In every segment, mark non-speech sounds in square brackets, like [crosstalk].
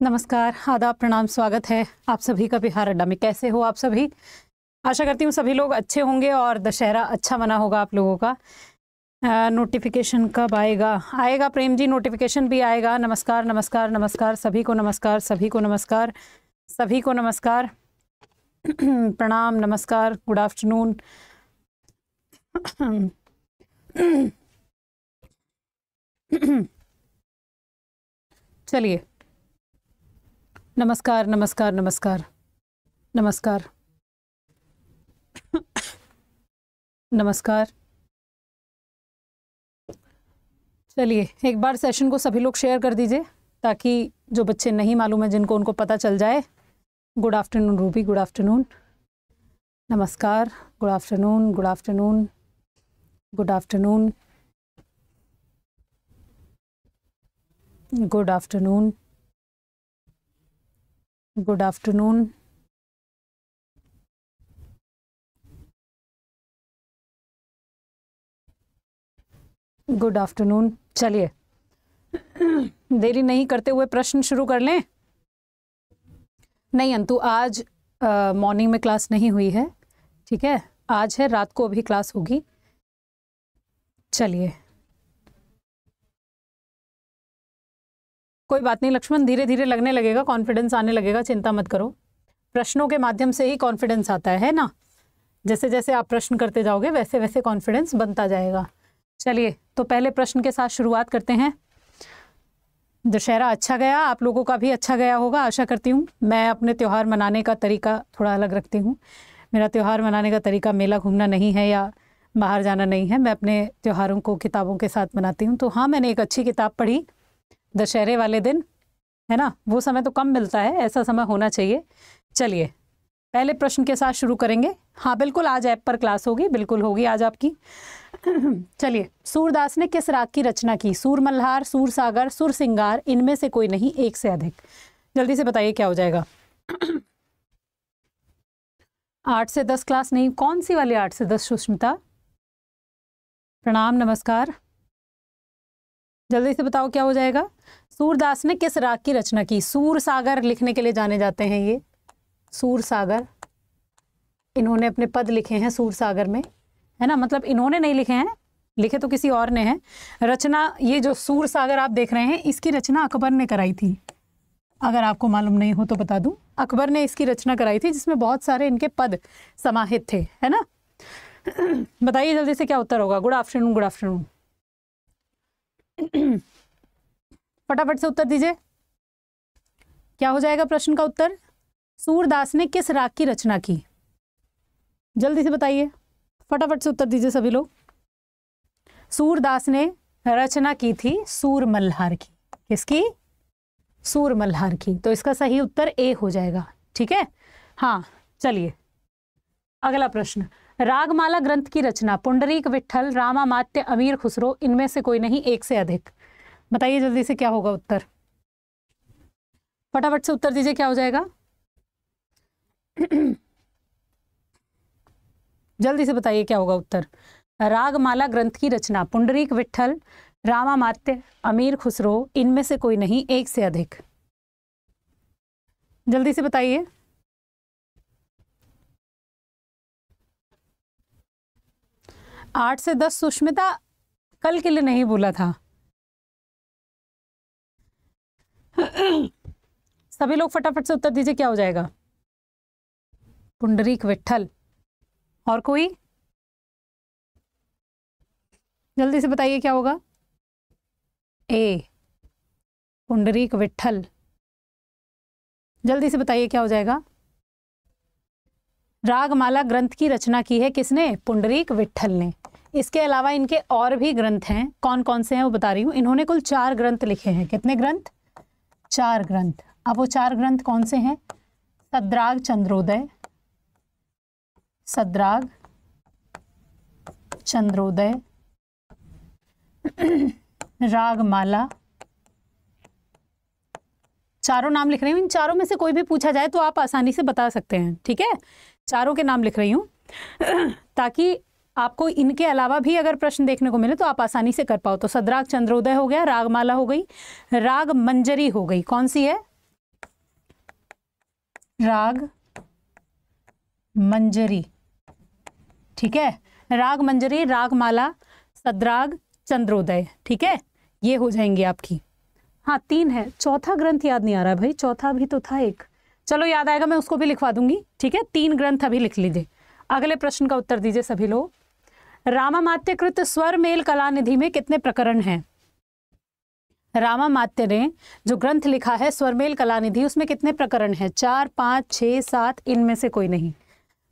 नमस्कार, आदाब, प्रणाम, स्वागत है आप सभी का बिहार अड्डा में। कैसे हो आप सभी? आशा करती हूँ सभी लोग अच्छे होंगे और दशहरा अच्छा मना होगा आप लोगों का। नोटिफिकेशन कब आएगा? आएगा प्रेम जी नोटिफिकेशन भी आएगा। नमस्कार नमस्कार नमस्कार, सभी को नमस्कार, सभी को नमस्कार, सभी को नमस्कार। [clears throat] प्रणाम, नमस्कार गुड आफ्टरनून [clears throat] चलिए। नमस्कार नमस्कार नमस्कार। नमस्कार। नमस्कार। चलिए, एक बार सेशन को सभी लोग शेयर कर दीजिए, ताकि जो बच्चे नहीं मालूम है, जिनको उनको पता चल जाए। Good afternoon Ruby good afternoon नमस्कार good afternoon good afternoon good afternoon good afternoon good afternoon good afternoon चलिए। देरी नहीं करते हुए प्रश्न शुरू कर लें। नहीं, अंतु आज मॉर्निंग में क्लास नहीं हुई है, ठीक है? आज है, रात को अभी क्लास होगी। चलिए। कोई बात नहीं, लक्ष्मण धीरे धीरे लगने लगेगा कॉन्फिडेंस आने लगेगा, चिंता मत करो। प्रश्नों के माध्यम से ही कॉन्फिडेंस आता है ना? जैसे जैसे आप प्रश्न करते जाओगे वैसे वैसे कॉन्फिडेंस बनता जाएगा। चलिए तो पहले प्रश्न के साथ शुरुआत करते हैं। दशहरा अच्छा गया, आप लोगों का भी अच्छा गया होगा, आशा करती हूँ। मैं अपने त्यौहार मनाने का तरीका थोड़ा अलग रखती हूँ। मेरा त्यौहार मनाने का तरीका मेला घूमना नहीं है या बाहर जाना नहीं है। मैं अपने त्योहारों को किताबों के साथ मनाती हूँ। तो हाँ मैंने एक अच्छी किताब पढ़ी दशहरे वाले दिन, है ना? वो समय तो कम मिलता है, ऐसा समय होना चाहिए। चलिए, पहले प्रश्न के साथ शुरू करेंगे। हाँ बिल्कुल आज ऐप पर क्लास होगी, बिल्कुल होगी आज आपकी। चलिए, सूरदास ने किस राग की रचना की? सूर मल्हार सूर सागर सुर सिंगार इनमें से कोई नहीं, एक से अधिक। जल्दी से बताइए क्या हो जाएगा। आठ से दस क्लास नहीं, कौन सी वाली आठ से दस सुष्मिता? प्रणाम, नमस्कार। जल्दी से बताओ क्या हो जाएगा? सूरदास ने किस राग की रचना की? सूर सागर लिखने के लिए जाने जाते हैं ये। सूर सागर। इन्होंने अपने पद लिखे हैं सूर सागर में। है ना? मतलब इन्होंने नहीं लिखे हैं। लिखे तो किसी और ने हैं। रचना, ये जो सूर सागर आप देख रहे हैं, इसकी रचना अकबर ने कराई थी। अगर आपको मालूम नहीं हो तो बता दूँ। अकबर ने इसकी रचना कराई थी, जिसमें बहुत सारे इनके पद समाहित थे। है ना? [clears throat] बताइए जल्दी से क्या उत्तर होगा। Good afternoon good afternoon. फटाफट से उत्तर दीजिए। क्या हो जाएगा प्रश्न का उत्तर? सूरदास ने किस राग की रचना की? जल्दी से बताइए। फटाफट से उत्तर दीजिए सभी लोग। सूरदास ने रचना की थी सूर मल्हार की। किसकी? सूर मल्हार की। तो इसका सही उत्तर ए हो जाएगा। ठीक है? हाँ चलिए। अगला प्रश्न। रागमाला ग्रंथ की रचना। पुंडरीक विठल रामामात्य, अमीर खुसरो, इनमें से कोई नहीं, एक से अधिक। बताइए जल्दी से क्या होगा उत्तर? फटाफट से उत्तर दीजिए, क्या हो जाएगा? जल्दी से बताइए क्या होगा उत्तर? रागमाला ग्रंथ की रचना। पुंडरीक विठल रामामात्य, अमीर खुसरो, इनमें से कोई नहीं, एक से अधिक। जल्दी से बताइए। आठ से दस सुष्मिता कल के लिए नहीं बोला था। सभी लोग फटाफट से उत्तर दीजिए, क्या हो जाएगा? पुंडरीक विठल और कोई? जल्दी से बताइए, क्या होगा? ए, पुंडरीक विठल जल्दी से बताइए, क्या हो जाएगा? रागमाला ग्रंथ की रचना की है किसने? पुंडरीक विठल ने। इसके अलावा इनके और भी ग्रंथ हैं। कौन कौन से हैं वो बता रही हूँ। इन्होंने कुल चार ग्रंथ लिखे हैं। कितने ग्रंथ? चार ग्रंथ। अब वो चार ग्रंथ कौन से हैं? सद्राग चंद्रोदय। सद्राग चंद्रोदय। [clears throat] रागमाला। चारों नाम लिख रही हूँ। इन चारों में से कोई भी पूछा जाए तो आप आसानी से बता सकते हैं, ठीक है? चारों के नाम लिख रही हूँ। [clears throat] ताकि आपको इनके अलावा भी अगर प्रश्न देखने को मिले तो आप आसानी से कर पाओ। तो सदराग चंद्रोदय हो गया, रागमाला हो गई, राग मंजरी हो गई। कौन सी है? राग मंजरी, ठीक है? राग मंजरी, रागमाला, सदराग चंद्रोदय, ठीक है? ये हो जाएँगे आपकी। हाँ तीन है। चौथा ग्रंथ याद नहीं आ रहा भाई। चौथा भी तो था एक। चलो, याद आएगा, मैं उसको भी लिखवा दूँगी, ठीक है? तीन ग्रंथ अभी लिख लीजिए। अगले प्रश्न का उत्तर दीजिए सभी लोग। रामामात्यकृत स्वर मेल कलानिधि में कितने प्रकरण हैं? रामामात्य ने जो ग्रंथ लिखा है, स्वरमेल कलानिधि, उसमें कितने प्रकरण हैं? चार, पाँच छः सात, इनमें से कोई नहीं।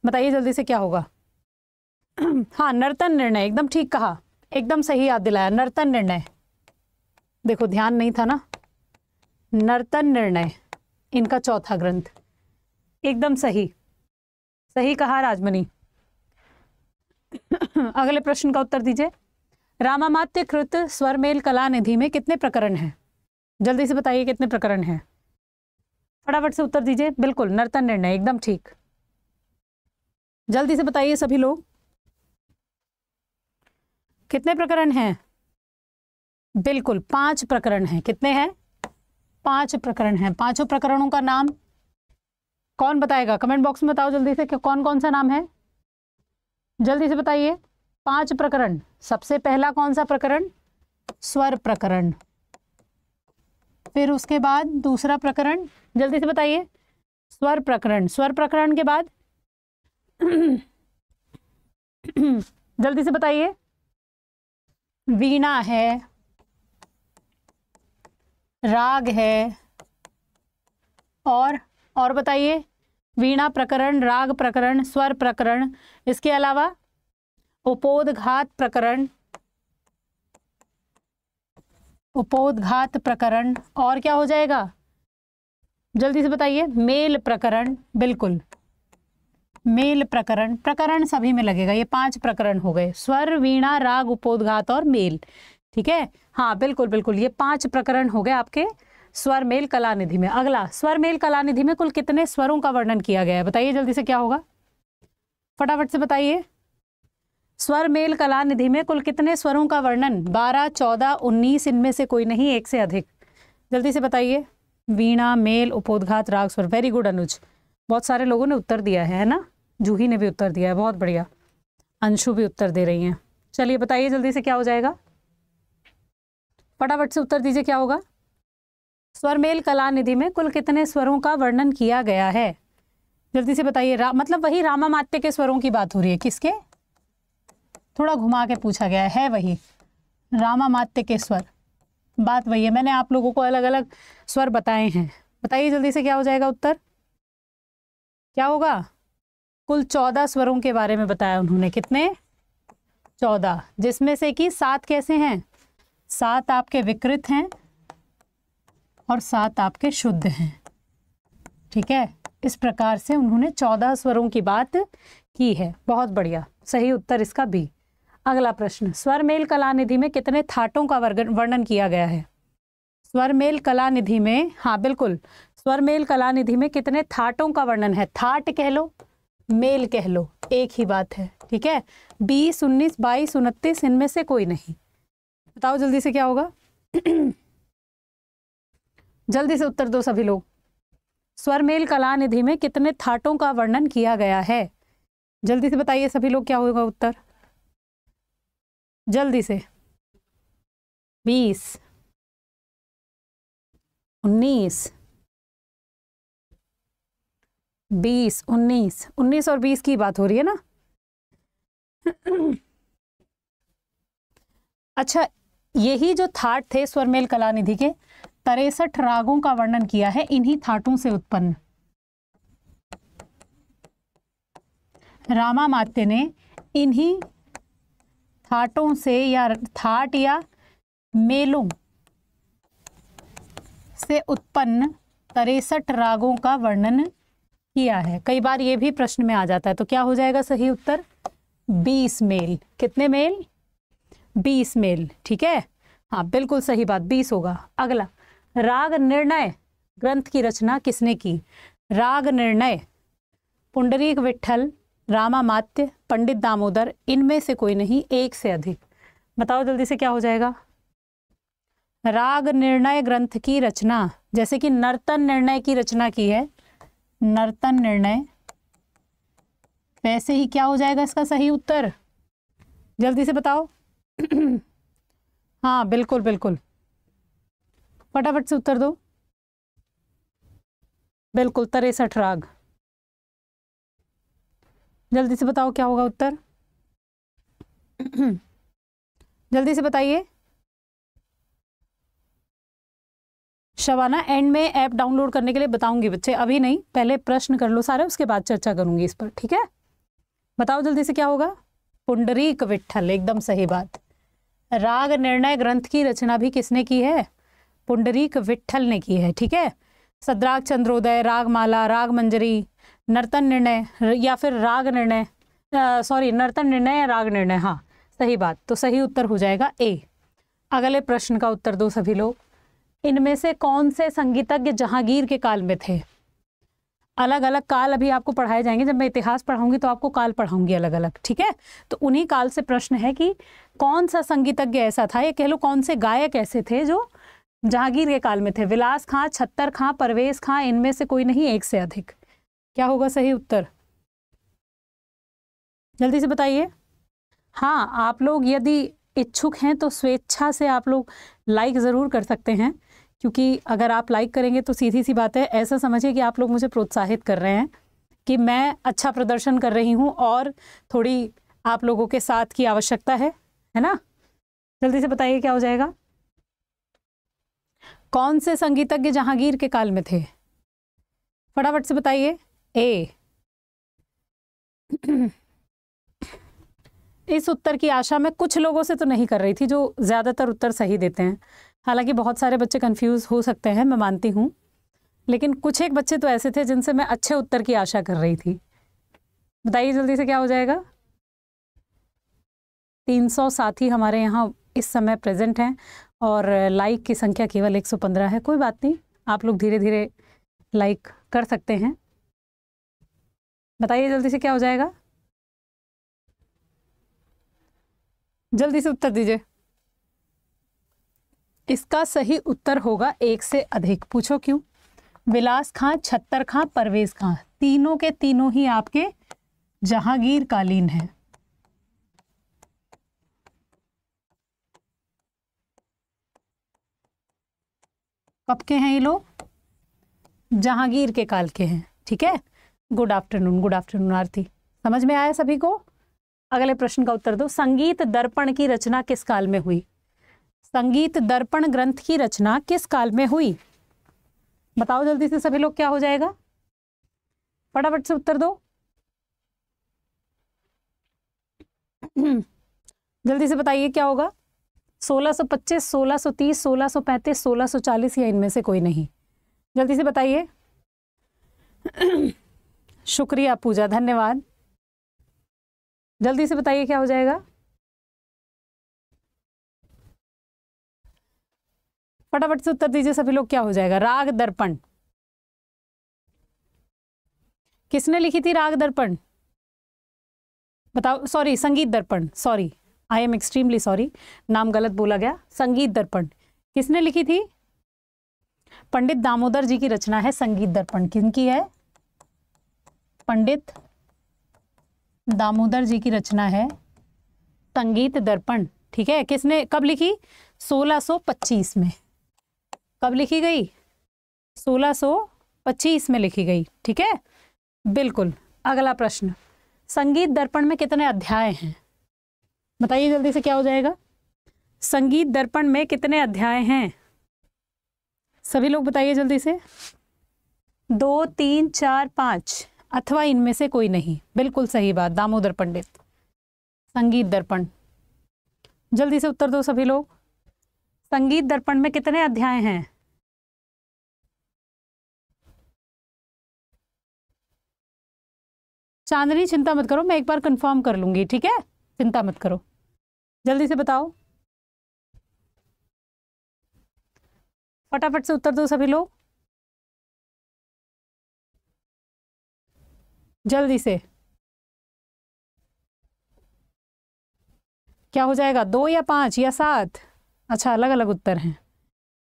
बताइए जल्दी से क्या होगा। हाँ नर्तन निर्णय। एकदम ठीक कहा। एकदम सही याद दिलाया। नर्तन निर्णय। देखो, ध्यान नहीं था ना? नर्तन निर्णय, इनका चौथा ग्रंथ। एकदम सही। सही कहा राजमणि। अगले प्रश्न का उत्तर दीजिए। रामामात्य कृत स्वरमेल कला निधि में कितने प्रकरण हैं? जल्दी से बताइए कितने प्रकरण हैं? फटाफट से उत्तर दीजिए। बिल्कुल, नर्तन निर्णय, एकदम ठीक। जल्दी से बताइए सभी लोग। कितने प्रकरण हैं? बिल्कुल, पाँच प्रकरण हैं। कितने हैं? पाँच प्रकरण हैं। पाँचों प्रकरणों का नाम कौन बताएगा? कमेंट बॉक्स में बताओ जल्दी से कि कौन कौन सा नाम है। जल्दी से बताइए। पाँच प्रकरण। सबसे पहला कौन सा प्रकरण? स्वर प्रकरण। फिर उसके बाद दूसरा प्रकरण। जल्दी से बताइए। स्वर प्रकरण। स्वर प्रकरण के बाद [clears throat] जल्दी से बताइए। वीणा है। राग है। और और बताइए, वीणा प्रकरण, राग प्रकरण, स्वर प्रकरण, इसके अलावा उपोदघात प्रकरण उपोदघात प्रकरण, और क्या हो जाएगा? जल्दी से बताइए, मेल प्रकरण, बिल्कुल। मेल प्रकरण प्रकरण सभी में लगेगा, ये पाँच प्रकरण हो गए, स्वर, वीणा, राग, उपोदघात और मेल। ठीक है? हाँ बिल्कुल बिल्कुल। ये पाँच प्रकरण हो गए आपके स्वर मेल कला निधि में। अगला, स्वर मेल कला निधि में कुल कितने स्वरों का वर्णन किया गया है? बताइए जल्दी से क्या होगा। फटाफट से बताइए। स्वर मेल कला निधि में कुल कितने स्वरों का वर्णन? बारह, चौदह, उन्नीस, इनमें से कोई नहीं, एक से अधिक। जल्दी से बताइए। वीणा, मेल, उपोदघात, राग, स्वर। Very good Anuj. बहुत सारे लोगों ने उत्तर दिया है ना? जूही ने भी उत्तर दिया है। बहुत बढ़िया। अंशु भी उत्तर दे रही हैं। चलिए, बताइए जल्दी से क्या हो जाएगा। फटाफट से उत्तर दीजिए, क्या होगा? स्वरमेल कला निधि में कुल कितने स्वरों का वर्णन किया गया है? जल्दी से बताइए मतलब वही रामा मात्य के स्वरों की बात हो रही है, किसके? थोड़ा घुमा के पूछा गया है वही रामा मात्य के स्वर। बात वही है, मैंने आप लोगों को अलग अलग स्वर बताए हैं। बताइए जल्दी से, क्या हो जाएगा उत्तर? क्या होगा? कुल चौदह स्वरों के बारे में बताया उन्होंने, कितने? चौदह, जिसमें से कि सात कैसे हैं? सात आपके विकृत हैं और सात आपके शुद्ध हैं। ठीक है? इस प्रकार से उन्होंने चौदह स्वरों की बात की है। बहुत बढ़िया। सही उत्तर इसका बी। अगला प्रश्न। स्वरमेल कला निधि में कितने थाटों का वर्णन किया गया है? स्वरमेल कला निधि में हाँ बिल्कुल। स्वरमेल कला निधि में कितने थाटों का वर्णन है? थाट कह लो, मेल कह लो। एक ही बात है। ठीक है? बीस उन्नीस बाईस, उनतीस, इनमें से कोई नहीं। बताओ जल्दी से क्या होगा? जल्दी से उत्तर दो सभी लोग। स्वरमेल कला निधि में कितने थाटों का वर्णन किया गया है? जल्दी से बताइए सभी लोग क्या होगा उत्तर। जल्दी से। बीस। उन्नीस। बीस, उन्नीस। उन्नीस और बीस की बात हो रही है ना? अच्छा यही जो थाट थे स्वरमेल कलानिधि के, तिरसठ रागों का वर्णन किया है, इन्हीं थाटों से उत्पन्न। रामा मात्य ने इन्हीं थाटों से या थाट या मेलों से उत्पन्न तिरसठ रागों का वर्णन किया है। कई बार ये भी प्रश्न में आ जाता है तो क्या हो जाएगा सही उत्तर? बीस मेल। कितने मेल? बीस मेल, ठीक है? हाँ बिल्कुल सही बात, बीस होगा। अगला, राग निर्णय, ग्रंथ की रचना किसने की? राग निर्णय, पुंडरीक विठल रामामात्य, पंडित दामोदर, इनमें से कोई नहीं, एक से अधिक। बताओ जल्दी से क्या हो जाएगा? राग निर्णय ग्रंथ की रचना, जैसे कि नर्तन निर्णय की रचना की है। नर्तन निर्णय, वैसे ही क्या हो जाएगा इसका सही उत्तर? जल्दी से बताओ। [clears throat] हाँ बिल्कुल बिल्कुल। फटाफट से उत्तर दो। बिल्कुल, तिरसठ राग। जल्दी से बताओ क्या होगा उत्तर? [clears throat] जल्दी से बताइए। शबाना एंड में ऐप डाउनलोड करने के लिए बताऊँगी बच्चे। अभी नहीं, पहले प्रश्न कर लो सारे, उसके बाद चर्चा करूँगी इस पर, ठीक है? बताओ जल्दी से क्या होगा? पुंडरीक विठल एकदम सही बात। राग निर्णय ग्रंथ की रचना भी किसने की है? पुंडरीक विठल ने की है, ठीक है? सद्राग चंद्रोदय, रागमाला, राग मंजरी, नर्तन निर्णय या फिर राग निर्णय सॉरी नर्तन निर्णय या राग निर्णय हाँ सही बात तो सही उत्तर हो जाएगा ए अगले प्रश्न का उत्तर दो सभी लोग। इनमें से कौन से संगीतज्ञ जहांगीर के काल में थे? अलग अलग काल अभी आपको पढ़ाए जाएँगे। जब मैं इतिहास पढ़ाऊँगी तो आपको काल पढ़ाऊँगी अलग अलग ठीक है? तो उन्हीं काल से प्रश्न है कि कौन सा संगीतज्ञ ऐसा था? या कह लो कौन से गायक ऐसे थे जो जहांगीर के काल में थे? विलास खां, छत्तर खां, परवेज खां, इनमें से कोई नहीं, एक से अधिक। क्या होगा सही उत्तर? जल्दी से बताइए। हाँ आप लोग यदि इच्छुक हैं तो स्वेच्छा से आप लोग लाइक ज़रूर कर सकते हैं। क्योंकि अगर आप लाइक करेंगे तो सीधी सी बात है, ऐसा समझिए कि आप लोग मुझे प्रोत्साहित कर रहे हैं कि मैं अच्छा प्रदर्शन कर रही हूँ और थोड़ी आप लोगों के साथ की आवश्यकता है है ना? जल्दी से बताइए क्या हो जाएगा? कौन से संगीतज्ञ जहांगीर के काल में थे? फटाफट से बताइए। ए। [clears throat] इस उत्तर की आशा मैं कुछ लोगों से तो नहीं कर रही थी, जो ज़्यादातर उत्तर सही देते हैं। हालाँकि बहुत सारे बच्चे कंफ्यूज हो सकते हैं, मैं मानती हूँ। लेकिन कुछ एक बच्चे तो ऐसे थे जिनसे मैं अच्छे उत्तर की आशा कर रही थी। बताइए जल्दी से क्या हो जाएगा? तीन सौ साथी हमारे यहाँ इस समय प्रेजेंट हैं और लाइक की संख्या केवल एक सौ पंद्रह है। कोई बात नहीं, आप लोग धीरे धीरे लाइक कर सकते हैं। बताइए जल्दी से क्या हो जाएगा? जल्दी से उत्तर दीजिए। इसका सही उत्तर होगा एक से अधिक? पूछो क्यों? विलास खां, छत्तर खां, परवेज खां। तीनों के तीनों ही आपके जहांगीर कालीन हैं। कब के हैं ये लोग? जहांगीर के काल के हैं, ठीक है? Good afternoon good afternoon Aarti. समझ में आया सभी को? अगले प्रश्न का उत्तर दो। संगीत दर्पण की रचना किस काल में हुई? संगीत दर्पण ग्रंथ की रचना किस काल में हुई? बताओ जल्दी से सभी लोग क्या हो जाएगा। फटाफट से उत्तर दो। जल्दी से बताइए क्या होगा। 1625, 1630, 1635, 1640 या इनमें से कोई नहीं। जल्दी से बताइए। शुक्रिया पूजा धन्यवाद। जल्दी से बताइए क्या हो जाएगा? फटाफट से उत्तर दीजिए सभी लोग, क्या हो जाएगा? राग दर्पण। किसने लिखी थी राग दर्पण? बताओ sorry Sangeet Darpan sorry I am extremely sorry नाम गलत बोला गया, संगीत दर्पण। किसने लिखी थी? पंडित दामोदर जी की रचना है संगीत दर्पण। किनकी है? पंडित दामोदर जी की रचना है संगीत दर्पण, ठीक है? किसने, कब लिखी? 1625 में। कब लिखी गई? 1625 में लिखी गई, ठीक है? बिल्कुल, अगला प्रश्न। संगीत दर्पण में कितने अध्याय हैं? बताइए जल्दी से, क्या हो जाएगा? संगीत दर्पण में कितने अध्याय हैं? सभी लोग बताइए जल्दी से। दो, तीन, चार, पाँच। अथवा इनमें से कोई नहीं। बिल्कुल सही बात, दामोदर पंडित। संगीत दर्पण। जल्दी से उत्तर दो सभी लोग। संगीत दर्पण में कितने अध्याय हैं? चांदनी, चिंता मत करो, मैं एक बार कंफर्म कर लूँगी, ठीक है? चिंता मत करो। जल्दी से बताओ। फटाफट से उत्तर दो सभी लोग। जल्दी से। क्या हो जाएगा? दो या पाँच या सात? अच्छा अलग अलग उत्तर हैं।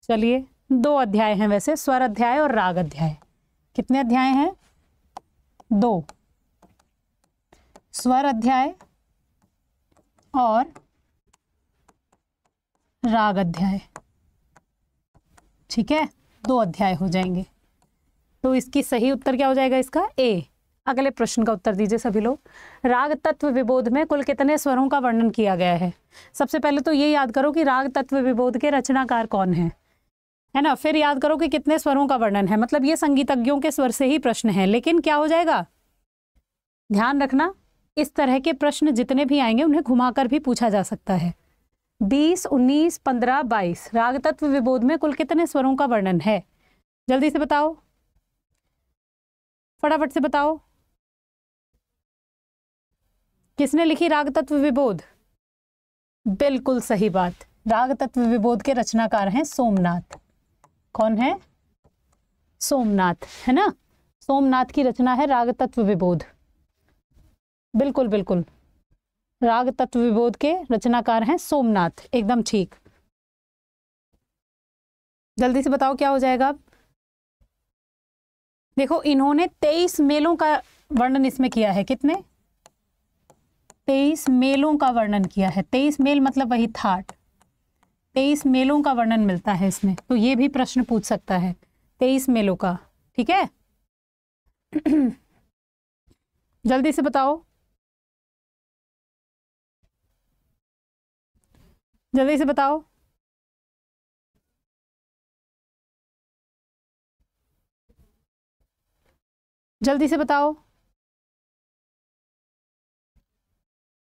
चलिए, दो अध्याय हैं वैसे, स्वर अध्याय और राग अध्याय। कितने अध्याय हैं? दो। स्वर अध्याय और राग अध्याय। ठीक है? दो अध्याय हो जाएँगे। तो इसकी सही उत्तर क्या हो जाएगा इसका? ए। अगले प्रश्न का उत्तर दीजिए सभी लोग। राग तत्व विबोध में कुल कितने स्वरों का वर्णन किया गया है? सबसे पहले तो ये याद करो कि राग तत्व विबोध के रचनाकार कौन है। है ना? फिर याद करो कि कितने स्वरों का वर्णन है। मतलब ये संगीतज्ञों के स्वर से ही प्रश्न है। लेकिन क्या हो जाएगा? ध्यान रखना, इस तरह के प्रश्न जितने भी आएँगे, उन्हें घुमाकर भी पूछा जा सकता है। बीस, उन्नीस, पंद्रह, बाईस। राग तत्व विबोध में कुल कितने स्वरों का वर्णन है? जल्दी से बताओ। फटाफट से बताओ। किसने लिखी राग तत्व विबोध? बिल्कुल सही बात। राग तत्व विबोध के रचनाकार हैं सोमनाथ। कौन है? सोमनाथ, है ना? सोमनाथ की रचना है राग तत्व विबोध। बिल्कुल बिल्कुल। राग तत्व विबोध के रचनाकार हैं सोमनाथ। एकदम ठीक। जल्दी से बताओ क्या हो जाएगा देखो, इन्होंने तेईस मेलों का वर्णन इसमें किया है। कितने? तेईस मेलों का वर्णन किया है। तेईस मेल मतलब वही थाट। तेईस मेलों का वर्णन मिलता है इसमें। तो ये भी प्रश्न पूछ सकता है। तेईस मेलों का, ठीक है? [clears throat] जल्दी से बताओ। जल्दी से बताओ। जल्दी से बताओ।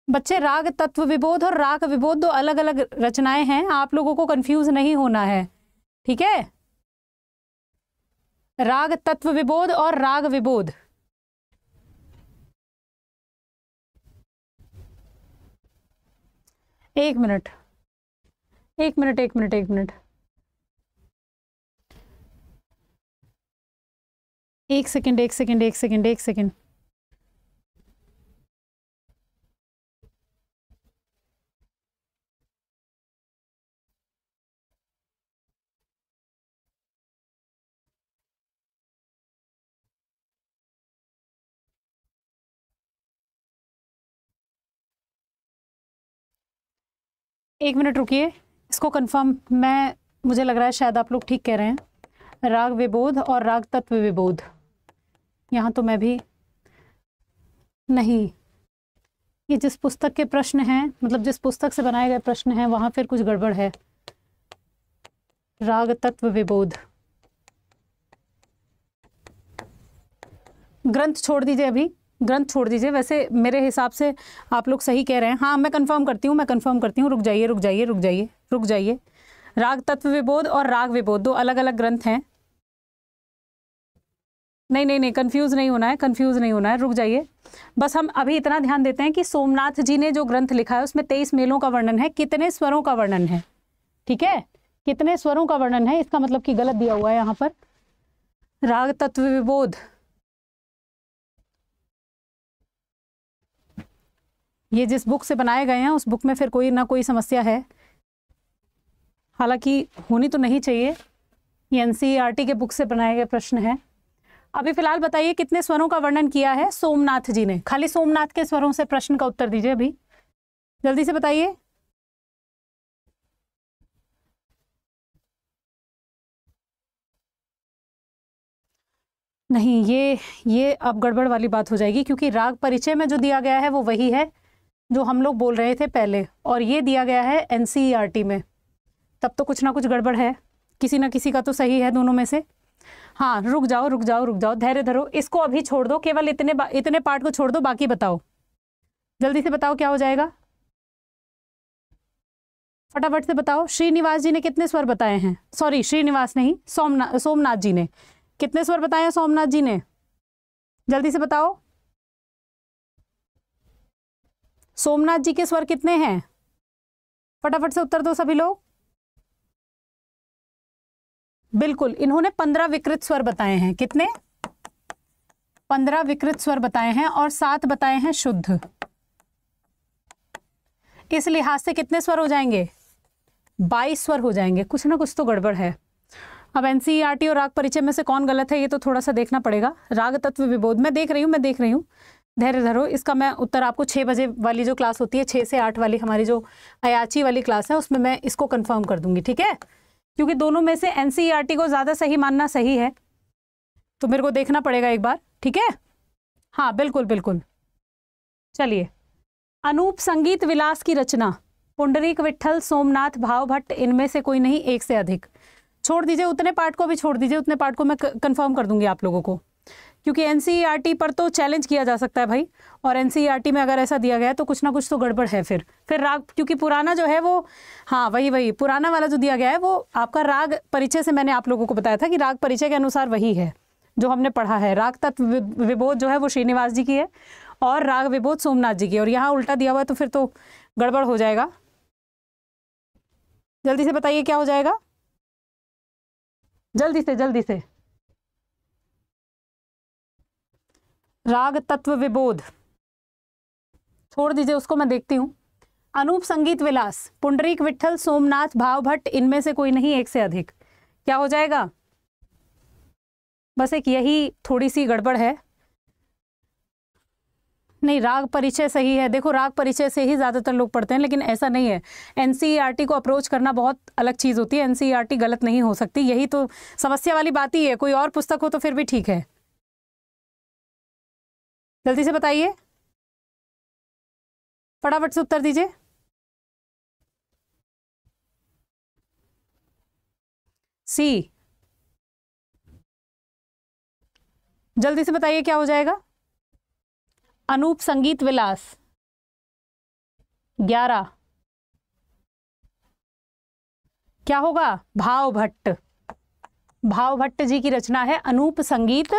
बच्चे राग, तत्व विबोध और राग विबोध दो अलग अलग रचनाएँ हैं। आप लोगों को कंफ्यूज नहीं होना है। ठीक है? राग, तत्व विबोध और राग विबोध। एक मिनट। एक मिनट एक मिनट एक मिनट। एक सेकंड एक सेकंड एक सेकंड एक सेकंड। एक मिनट रुकिए। इसको कंफर्म मैं, मुझे लग रहा है शायद आप लोग ठीक कह रहे हैं। राग विबोध और राग तत्व विबोध। यहाँ तो मैं भी नहीं। ये जिस पुस्तक के प्रश्न हैं मतलब जिस पुस्तक से बनाए गए प्रश्न हैं, वहाँ फिर कुछ गड़बड़ है। राग तत्व विबोध। ग्रंथ छोड़ दीजिए अभी। ग्रंथ छोड़ दीजिए। वैसे मेरे हिसाब से आप लोग सही कह रहे हैं। हाँ मैं कंफर्म करती हूँ, मैं कंफर्म करती हूँ। रुक जाइए रुक जाइए रुक जाइए रुक जाइए। राग तत्व विबोध और राग विबोध दो अलग अलग ग्रंथ हैं। नहीं नहीं नहीं कंफ्यूज नहीं होना है कंफ्यूज नहीं होना है। रुक जाइए। बस हम अभी इतना ध्यान देते हैं कि सोमनाथ जी ने जो ग्रंथ लिखा है, उसमें तेईस मेलों का वर्णन है। कितने स्वरों का वर्णन है? ठीक है? कितने स्वरों का वर्णन है? इसका मतलब कि गलत दिया हुआ है यहाँ पर। राग तत्व विबोध। ये जिस बुक से बनाए गए हैं, उस बुक में फिर कोई ना कोई समस्या है। हालाँकि होनी तो नहीं चाहिए। ये एन के बुक से बनाए गए प्रश्न है। अभी फ़िलहाल बताइए, कितने स्वरों का वर्णन किया है सोमनाथ जी ने? खाली सोमनाथ के स्वरों से प्रश्न का उत्तर दीजिए अभी। जल्दी से बताइए। नहीं, ये ये अब गड़बड़ वाली बात हो जाएगी, क्योंकि राग परिचय में जो दिया गया है, वो वही है। जो हम लोग बोल रहे थे पहले, और ये दिया गया है एन e में। तब तो कुछ ना कुछ गड़बड़ है। किसी ना किसी का तो सही है दोनों में से। हाँ रुक जाओ रुक जाओ रुक जाओ, धैर्य धरो। इसको अभी छोड़ दो, केवल इतने इतने पार्ट को छोड़ दो, बाकी बताओ। जल्दी से बताओ क्या हो जाएगा। फटाफट से बताओ, श्रीनिवास जी ने कितने स्वर बताए हैं? सॉरी श्रीनिवास नहीं सोमनाथ सोमनाथ जी ने। कितने स्वर बताए हैं सोमनाथ जी ने? जल्दी से बताओ। सोमनाथ जी के स्वर कितने हैं? फटाफट से उत्तर दो सभी लोग। बिल्कुल, इन्होंने पंद्रह विकृत स्वर बताए हैं। कितने? पंद्रह विकृत स्वर बताए हैं और सात बताए हैं शुद्ध। इस लिहाज से कितने स्वर हो जाएँगे? बाईस स्वर हो जाएँगे। कुछ ना कुछ तो गड़बड़ है। अब एनसीईआरटी और राग परिचय में से कौन गलत है, ये तो थोड़ा सा देखना पड़ेगा। राग तत्व विबोध। मैं देख रही हूँ, मैं देख रही हूँ। धैर्य धरो। इसका मैं उत्तर आपको छः बजे वाली जो क्लास होती है छः से आठ वाली हमारी जो अयाची वाली क्लास है, उसमें मैं इसको कंफर्म कर दूँगी, ठीक है? क्योंकि दोनों में से एनसीईआरटी को ज़्यादा सही मानना सही है। तो मेरे को देखना पड़ेगा एक बार, ठीक है? हाँ बिल्कुल बिल्कुल। चलिए। अनूप संगीत विलास की रचना। पुंडरीक विठल सोमनाथ, भाव भट्ट, इनमें से कोई नहीं, एक से अधिक। छोड़ दीजिए, उतने पार्ट को भी छोड़ दीजिए, उतने पार्ट को मैं कंफर्म कर दूँगी आप लोगों को। क्योंकि एनसीईआरटी पर तो चैलेंज किया जा सकता है भाई। और एनसीईआरटी में अगर ऐसा दिया गया है तो कुछ ना कुछ तो गड़बड़ है फिर। फिर राग, क्योंकि पुराना जो है वो हाँ वही वही, पुराना वाला जो दिया गया है, वो आपका राग परिचय से मैंने आप लोगों को बताया था कि राग परिचय के अनुसार वही है, जो हमने पढ़ा है। राग तत्व विबोध जो है वो श्रीनिवास जी की है और राग विबोध सोमनाथ जी की और यहाँ उल्टा दिया हुआ है तो फिर तो गड़बड़ हो जाएगा। जल्दी से बताइए, क्या हो जाएगा? जल्दी से जल्दी से। राग तत्व विबोध। छोड़ दीजिए उसको, मैं देखती हूँ। अनूप संगीत विलास, पुंडरीक विठल सोमनाथ भाव भट्ट इनमें से कोई नहीं, एक से अधिक। क्या हो जाएगा? बस एक यही थोड़ी सी गड़बड़ है। नहीं, राग परिचय सही है। देखो, राग परिचय से ही ज़्यादातर लोग पढ़ते हैं, लेकिन ऐसा नहीं है। एनसीईआरटी को अप्रोच करना बहुत अलग चीज़ होती है। एनसीईआरटी गलत नहीं हो सकती। यही तो समस्या वाली बात ही है। कोई और पुस्तक हो तो फिर भी ठीक है। जल्दी से बताइए। फटाफट से उत्तर दीजिए। सी। जल्दी से बताइए क्या हो जाएगा। अनूप संगीत विलास। ग्यारह। क्या होगा? भाव भट्ट। भाव भट्ट जी की रचना है अनूप संगीत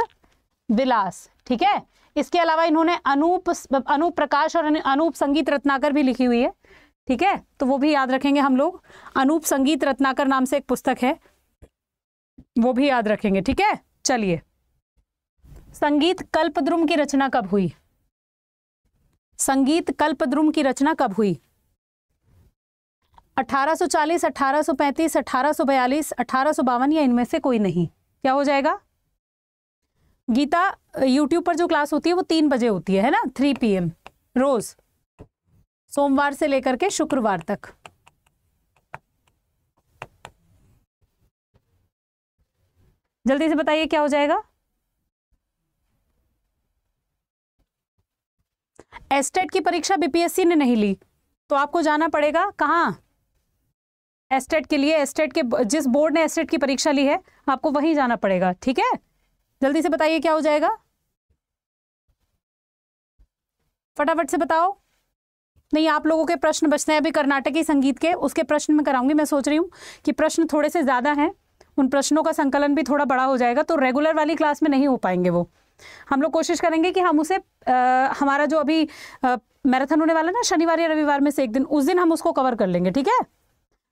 विलास, ठीक है? इसके अलावा इन्होंने अनूप अनूप प्रकाश और अनूप संगीत रत्नाकर भी लिखी हुई है ठीक है? तो वो भी याद रखेंगे हम लोग। अनूप संगीत रत्नाकर नाम से एक पुस्तक है वो भी याद रखेंगे ठीक है? चलिए। संगीत कल्पद्रुम की रचना कब हुई? संगीत कल्पद्रुम की रचना कब हुई? 1840, 1835, 1842, 1852 या इनमें से कोई नहीं? क्या हो जाएगा? गीता यूट्यूब पर जो क्लास होती है, वो तीन बजे होती है है ना? थ्री पी रोज। सोमवार से लेकर के शुक्रवार तक। जल्दी से बताइए, क्या हो जाएगा? एस्टेट की परीक्षा बीपीएससी ने नहीं ली तो आपको जाना पड़ेगा कहाँ? एस्टेट के लिए एस्टेट के, जिस बोर्ड ने एस्टेट की परीक्षा ली है, आपको वहीं जाना पड़ेगा, ठीक है? जल्दी से बताइए क्या हो जाएगा। फटाफट से बताओ। नहीं आप लोगों के प्रश्न बचते हैं अभी कर्नाटकी संगीत के उसके प्रश्न में कराऊँगी। मैं सोच रही हूँ कि प्रश्न थोड़े से ज़्यादा हैं उन प्रश्नों का संकलन भी थोड़ा बड़ा हो जाएगा तो रेगुलर वाली क्लास में नहीं हो पाएँगे वो। हम लोग कोशिश करेंगे कि हम उसे आ, हमारा जो अभी मैराथन होने वाला ना शनिवार या रविवार में से एक दिन उस दिन हम उसको कवर कर लेंगे ठीक है?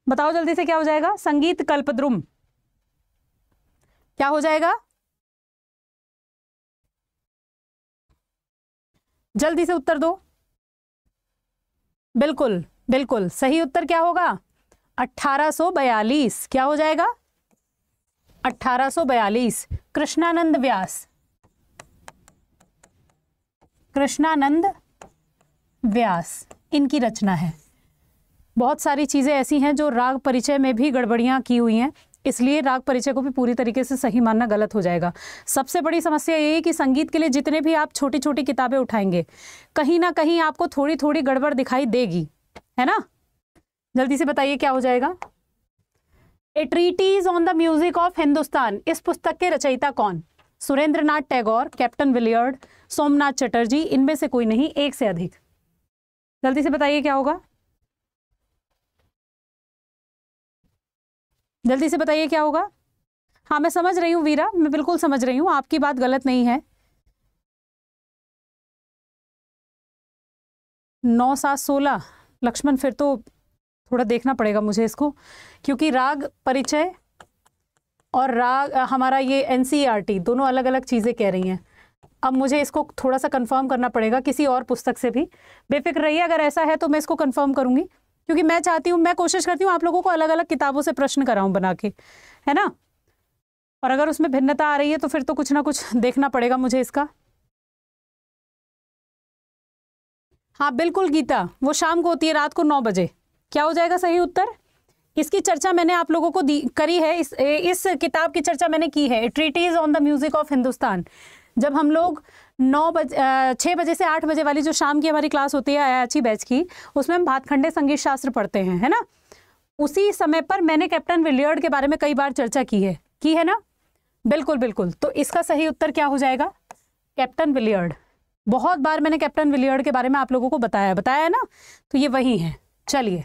बताओ जल्दी से क्या हो जाएगा। संगीत कल्पद्रुम। क्या हो जाएगा? जल्दी से उत्तर दो। बिल्कुल बिल्कुल। सही उत्तर क्या होगा? 1842 क्या हो जाएगा? 1842 कृष्णानंद व्यास। कृष्णानंद व्यास। इनकी रचना है। बहुत सारी चीज़ें ऐसी हैं जो राग परिचय में भी गड़बड़ियाँ की हुई हैं। इसलिए राग परिचय को भी पूरी तरीके से सही मानना गलत हो जाएगा। सबसे बड़ी समस्या ये है कि संगीत के लिए जितने भी आप छोटी छोटी किताबें उठाएँगे, कहीं ना कहीं आपको थोड़ी थोड़ी गड़बड़ दिखाई देगी, है ना? जल्दी से बताइए क्या हो जाएगा? A treatise on the music of Hindustan इस पुस्तक के रचयिता कौन? सुरेंद्र नाथ टैगोर, कैप्टन विलियर्ड, सोमनाथ चटर्जी, इनमें से कोई नहीं, एक से अधिक। जल्दी से बताइए क्या होगा? जल्दी से बताइए क्या होगा? हाँ मैं समझ रही हूँ वीरा, मैं बिल्कुल समझ रही हूँ, आपकी बात गलत नहीं है। नौ सात सोलह, लक्ष्मण फिर तो थोड़ा देखना पड़ेगा मुझे इसको, क्योंकि राग परिचय और राग, हमारा ये एन दोनों अलग अलग चीज़ें कह रही हैं। अब मुझे इसको थोड़ा सा कंफर्म करना पड़ेगा किसी और पुस्तक से भी। बेफिक्र रहिए, अगर ऐसा है तो मैं इसको कंफर्म करूँगी। क्योंकि मैं चाहती हूँ, मैं कोशिश करती हूँ आप लोगों को अलग अलग किताबों से प्रश्न कराऊँ बना के, है ना? और अगर उसमें भिन्नता आ रही है तो फिर तो कुछ ना कुछ देखना पड़ेगा मुझे इसका। हाँ बिल्कुल गीता, वो शाम को होती है, रात को नौ बजे। क्या हो जाएगा सही उत्तर? इसकी चर्चा मैंने आप लोगों को दी, करी है, इस इस किताब की चर्चा मैंने की है treatise on the music of Hindustan जब हम लोग नौ बजे छः बजे से आठ बजे वाली जो शाम की हमारी क्लास होती है अयाची बैच की, उसमें हम भातखंडे संगीत शास्त्र पढ़ते हैं, है ना? उसी समय पर मैंने कैप्टन विलियर्ड के बारे में कई बार चर्चा की है। की है ना? बिल्कुल बिल्कुल। तो इसका सही उत्तर क्या हो जाएगा? Captain Willard. बहुत बार मैंने कैप्टन विलियर्ड के बारे में आप लोगों को बताया बताया है ना? तो ये वही है। चलिए।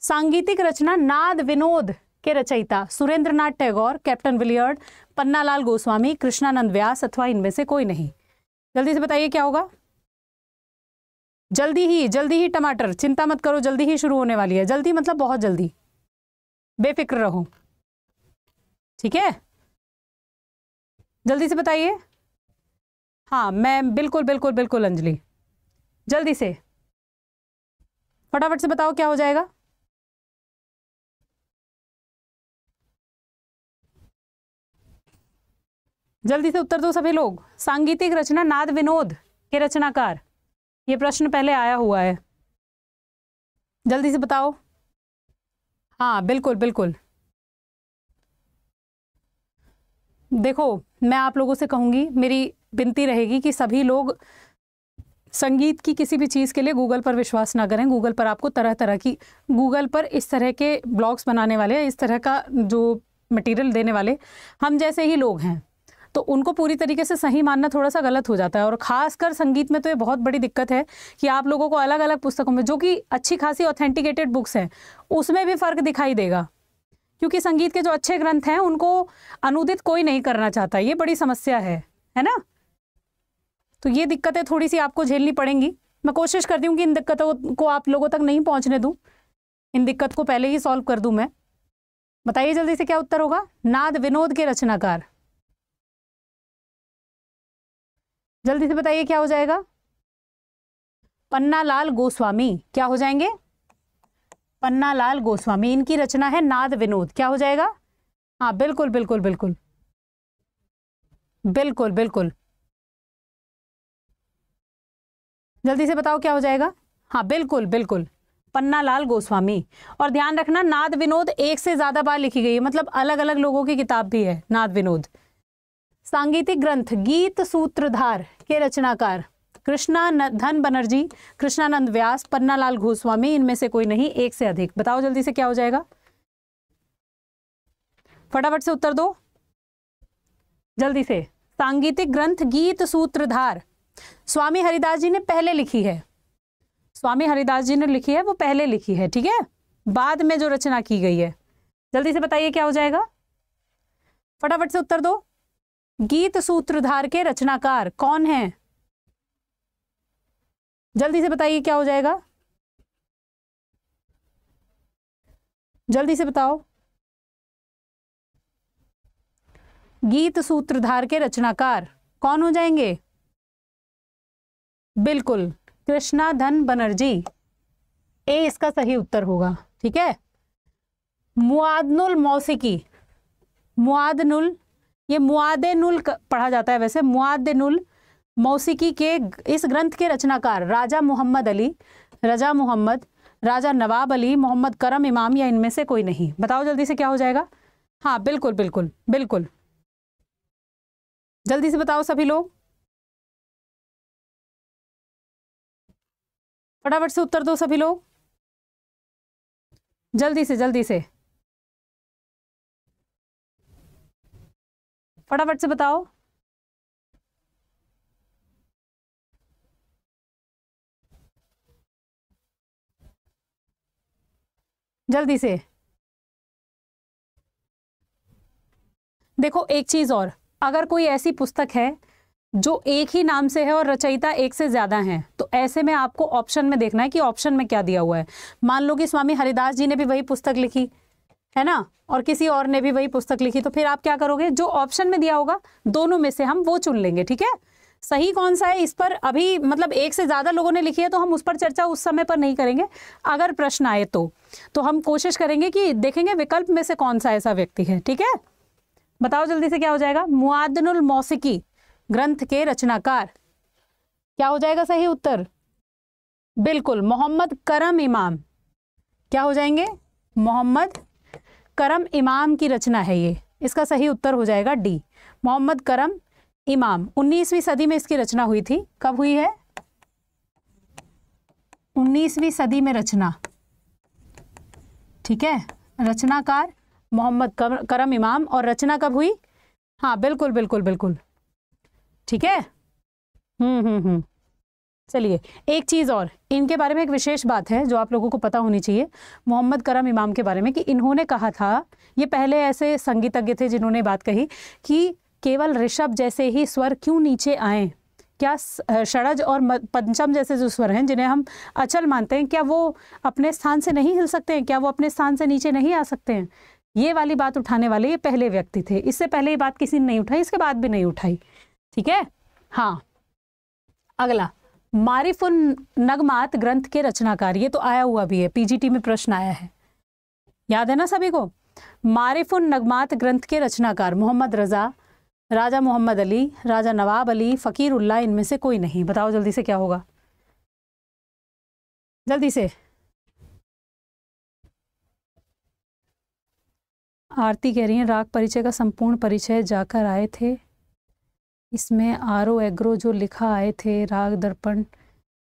सांगीतिक रचना नाद विनोद के रचयिता सुरेंद्र नाथ टैगोर, कैप्टन विलियर्ड, पन्नालाल गोस्वामी, कृष्णानंद व्यास अथवा इनमें से कोई नहीं। जल्दी से बताइए क्या होगा? जल्दी ही जल्दी ही टमाटर। चिंता मत करो, जल्दी ही शुरू होने वाली है। जल्दी मतलब बहुत जल्दी। बेफिक्र रहो। ठीक है? जल्दी से बताइए। हाँ मैं बिल्कुल बिल्कुल बिल्कुल अंजलि। जल्दी से। फटाफट से बताओ क्या हो जाएगा? जल्दी से उत्तर दो सभी लोग। सांगीतिक रचना नाद विनोद के रचनाकार। ये प्रश्न पहले आया हुआ है। जल्दी से बताओ। हाँ बिल्कुल बिल्कुल। देखो, मैं आप लोगों से कहूँगी, मेरी विनती रहेगी कि सभी लोग संगीत की किसी भी चीज़ के लिए गूगल पर विश्वास ना करें। गूगल पर आपको तरह तरह की, गूगल पर इस तरह के ब्लॉग्स बनाने वाले इस तरह का जो मटेरियल देने वाले, हम जैसे ही लोग हैं। तो उनको पूरी तरीके से सही मानना थोड़ा सा गलत हो जाता है। और ख़ासकर संगीत में तो ये बहुत बड़ी दिक्कत है कि आप लोगों को अलग अलग पुस्तकों में, जो कि अच्छी खासी ऑथेंटिकेटेड बुक्स हैं, उसमें भी फ़र्क दिखाई देगा। क्योंकि संगीत के जो अच्छे ग्रंथ हैं, उनको अनुदित कोई नहीं करना चाहता। ये बड़ी समस्या है है ना? तो ये दिक्कतें थोड़ी सी आपको झेलनी पड़ेंगी। मैं कोशिश करती हूँ कि इन दिक्कतों को आप लोगों तक नहीं पहुँचने दूँ। इन दिक्कत को पहले ही सॉल्व कर दूँ मैं। बताइए जल्दी से क्या उत्तर होगा? नाद विनोद के रचनाकार। जल्दी से बताइए क्या हो जाएगा? पन्ना लाल गोस्वामी, क्या हो जाएँगे? पन्ना लाल गोस्वामी, इनकी रचना है नाद विनोद, क्या हो जाएगा? हाँ बिल्कुल बिल्कुल बिल्कुल। बिल्कुल बिल्कुल। जल्दी से बताओ क्या हो जाएगा? हाँ बिल्कुल बिल्कुल। पन्ना लाल गोस्वामी। और ध्यान रखना, नाद विनोद एक से ज़्यादा बार लिखी गई है मतलब अलग अलग लोगों की किताब भी है, नाद विनोद। सांगीतिक ग्रंथ, गीत, सूत्रधार के रचनाकार कृष्णा धन बनर्जी, कृष्णानंद व्यास, पन्नालाल गोस्वामी इनमें से कोई नहीं, एक से अधिक। बताओ जल्दी से क्या हो जाएगा। फटाफट से उत्तर दो। जल्दी से। सांगीतिक ग्रंथ, गीत, सूत्रधार। स्वामी हरिदास जी ने पहले लिखी है। स्वामी हरिदास जी ने लिखी है, वो पहले लिखी है, ठीक है? बाद में जो रचना की गई है। जल्दी से बताइए क्या हो जाएगा। फटाफट से उत्तर दो। गीत सूत्रधार के रचनाकार कौन है? जल्दी से बताइए क्या हो जाएगा। जल्दी से बताओ। गीत सूत्रधार के रचनाकार कौन हो जाएँगे? बिल्कुल कृष्णा धन बनर्जी। ए, इसका सही उत्तर होगा, ठीक है? मुआदनुल मौसिकी। मुआदनुल ये मुआद नुल पढ़ा जाता है वैसे मुआद नुल मौसीकी के इस ग्रंथ के रचनाकार राजा मोहम्मद अली, रजा मोहम्मद, राजा नवाब अली, मोहम्मद करम इमाम, या इनमें से कोई नहीं। बताओ जल्दी से क्या हो जाएगा? हाँ बिल्कुल बिल्कुल बिल्कुल। जल्दी से बताओ सभी लोग। फटाफट से उत्तर दो सभी लोग। जल्दी से जल्दी से। फटाफट से बताओ। जल्दी से। देखो, एक चीज़ और, अगर कोई ऐसी पुस्तक है जो एक ही नाम से है और रचयिता एक से ज़्यादा हैं तो ऐसे में आपको ऑप्शन में देखना है कि ऑप्शन में क्या दिया हुआ है। मान लो कि स्वामी हरिदास जी ने भी वही पुस्तक लिखी। है ना? और किसी और ने भी वही पुस्तक लिखी तो फिर आप क्या करोगे? जो ऑप्शन में दिया होगा, दोनों में से हम वो चुन लेंगे, ठीक है? सही कौन सा है? इस पर अभी मतलब एक से ज़्यादा लोगों ने लिखी है तो हम उस पर चर्चा उस समय पर नहीं करेंगे। अगर प्रश्न आए तो तो हम कोशिश करेंगे कि देखेंगे विकल्प में से कौन सा ऐसा व्यक्ति है, ठीक है? बताओ जल्दी से क्या हो जाएगा? मुआदनुल मौसिकी, ग्रंथ के रचनाकार। क्या हो जाएगा सही उत्तर? बिल्कुल, मोहम्मद करम इमाम। क्या हो जाएँगे? मोहम्मद करम इमाम की रचना है ये। इसका सही उत्तर हो जाएगा डी। मोहम्मद करम इमाम। 19वीं सदी में इसकी रचना हुई थी। कब हुई है? 19वीं सदी में रचना। ठीक है? रचनाकार मोहम्मद करम इमाम। और रचना कब हुई? हाँ बिल्कुल बिल्कुल बिल्कुल। ठीक है? हम्म हम्म हम्म। चलिए, एक चीज़ और, इनके बारे में एक विशेष बात है जो आप लोगों को पता होनी चाहिए, मोहम्मद करम इमाम के बारे में, कि इन्होंने कहा था, ये पहले ऐसे संगीतज्ञ थे जिन्होंने बात कही, कि केवल ऋषभ जैसे ही स्वर क्यों नीचे आए? क्या षडज और पंचम जैसे जो स्वर हैं, जिन्हें हम अचल मानते हैं, क्या वो अपने स्थान से नहीं हिल सकते हैं? क्या वो अपने स्थान से नीचे नहीं आ सकते हैं? ये वाली बात उठाने वाले ये पहले व्यक्ति थे। इससे पहले ये बात किसी ने नहीं उठाई, इसके बाद भी नहीं उठाई। ठीक है? हाँ। अगला। मारिफुन नगमात ग्रंथ के रचनाकार, ये तो आया हुआ भी है, पीजीटी में प्रश्न आया है। याद है ना सभी को? मारिफ उन नगमात ग्रंथ के रचनाकार, मोहम्मद रजा, राजा मोहम्मद अली, राजा नवाब अली फ़कीर उल्ला इनमें से कोई नहीं। बताओ जल्दी से क्या होगा? जल्दी से। आरती कह रही है, राग परिचय का संपूर्ण परिचय जाकर आए थे। इसमें आर ओ एग्रो जो लिखा आए थे, राग दर्पण,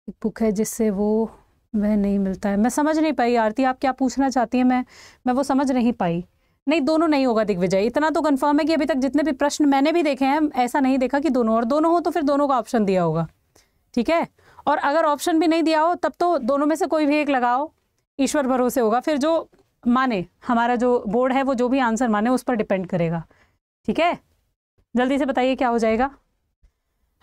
एक बुक है जिससे वो, वह नहीं मिलता है। मैं समझ नहीं पाई आरती, आप क्या पूछना चाहती हैं? मैं मैं वो समझ नहीं पाई। नहीं, दोनों नहीं होगा दिग्विजय। इतना तो कंफर्म है कि अभी तक जितने भी प्रश्न मैंने भी देखे हैं, ऐसा नहीं देखा कि दोनों, और दोनों हो तो फिर दोनों का ऑप्शन दिया होगा। ठीक है? और अगर ऑप्शन भी नहीं दिया हो, तब तो दोनों में से कोई भी एक लगाओ। ईश्वर भरोसे होगा। फिर जो माने, हमारा जो बोर्ड है, वो जो भी आंसर माने, उस पर डिपेंड करेगा। ठीक है? जल्दी से बताइए क्या हो जाएगा?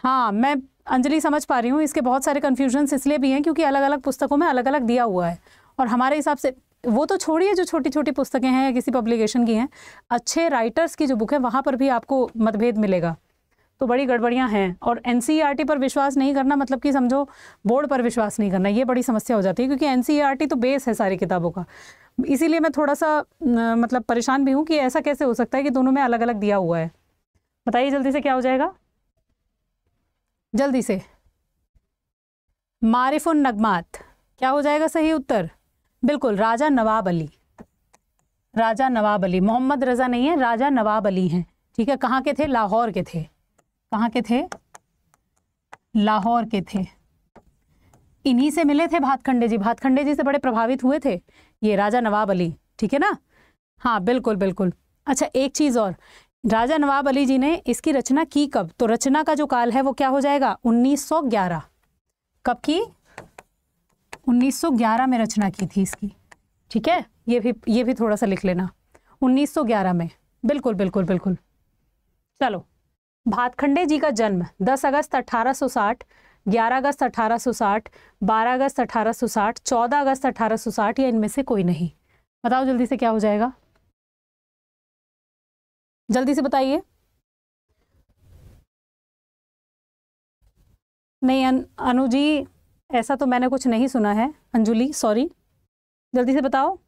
हाँ मैं अंजलि समझ पा रही हूँ, इसके बहुत सारे कन्फ्यूजन्स इसलिए भी हैं क्योंकि अलग अलग पुस्तकों में अलग अलग दिया हुआ है। और हमारे हिसाब से वो तो छोड़िए जो छोटी छोटी पुस्तकें हैं या किसी पब्लिकेशन की हैं, अच्छे राइटर्स की जो बुक है, वहाँ पर भी आपको मतभेद मिलेगा। तो बड़ी गड़बड़ियाँ हैं और एन e पर विश्वास नहीं करना मतलब कि समझो बोर्ड पर विश्वास नहीं करना, ये बड़ी समस्या हो जाती है क्योंकि एन e तो बेस है सारी किताबों का। इसीलिए मैं थोड़ा सा मतलब परेशान भी हूँ कि ऐसा कैसे हो सकता है कि दोनों में अलग अलग दिया हुआ है। बताइए जल्दी से क्या हो जाएगा? जल्दी से। मारिफुन नगमात, क्या हो जाएगा सही उत्तर? बिल्कुल, राजा नवाब अली। राजा नवाब अली, मोहम्मद रजा नहीं है, राजा नवाब अली हैं। ठीक है, कहाँ के थे? लाहौर के थे। कहाँ के थे? लाहौर के थे। इन्हीं से मिले थे भातखंडे जी। भातखंडे जी से बड़े प्रभावित हुए थे ये राजा नवाब अली। ठीक है ना? हाँ बिल्कुल बिल्कुल। अच्छा एक चीज़ और। राजा नवाब अली जी ने इसकी रचना की कब? तो रचना का जो काल है वो क्या हो जाएगा? 1911 कब की? 1911 में रचना की थी इसकी। ठीक है? ये भी ये भी थोड़ा सा लिख लेना। 1911 में। बिल्कुल बिल्कुल बिल्कुल। चलो। भातखंडे जी का जन्म 10 अगस्त 1860 11 अगस्त 1860 12 अगस्त 1860 14 अगस्त 1860 या इनमें से कोई नहीं। बताओ जल्दी से क्या हो जाएगा? जल्दी से बताइए। नहीं, अनु जी, ऐसा तो मैंने कुछ नहीं सुना है। अंजुली सॉरी जल्दी से बताओ।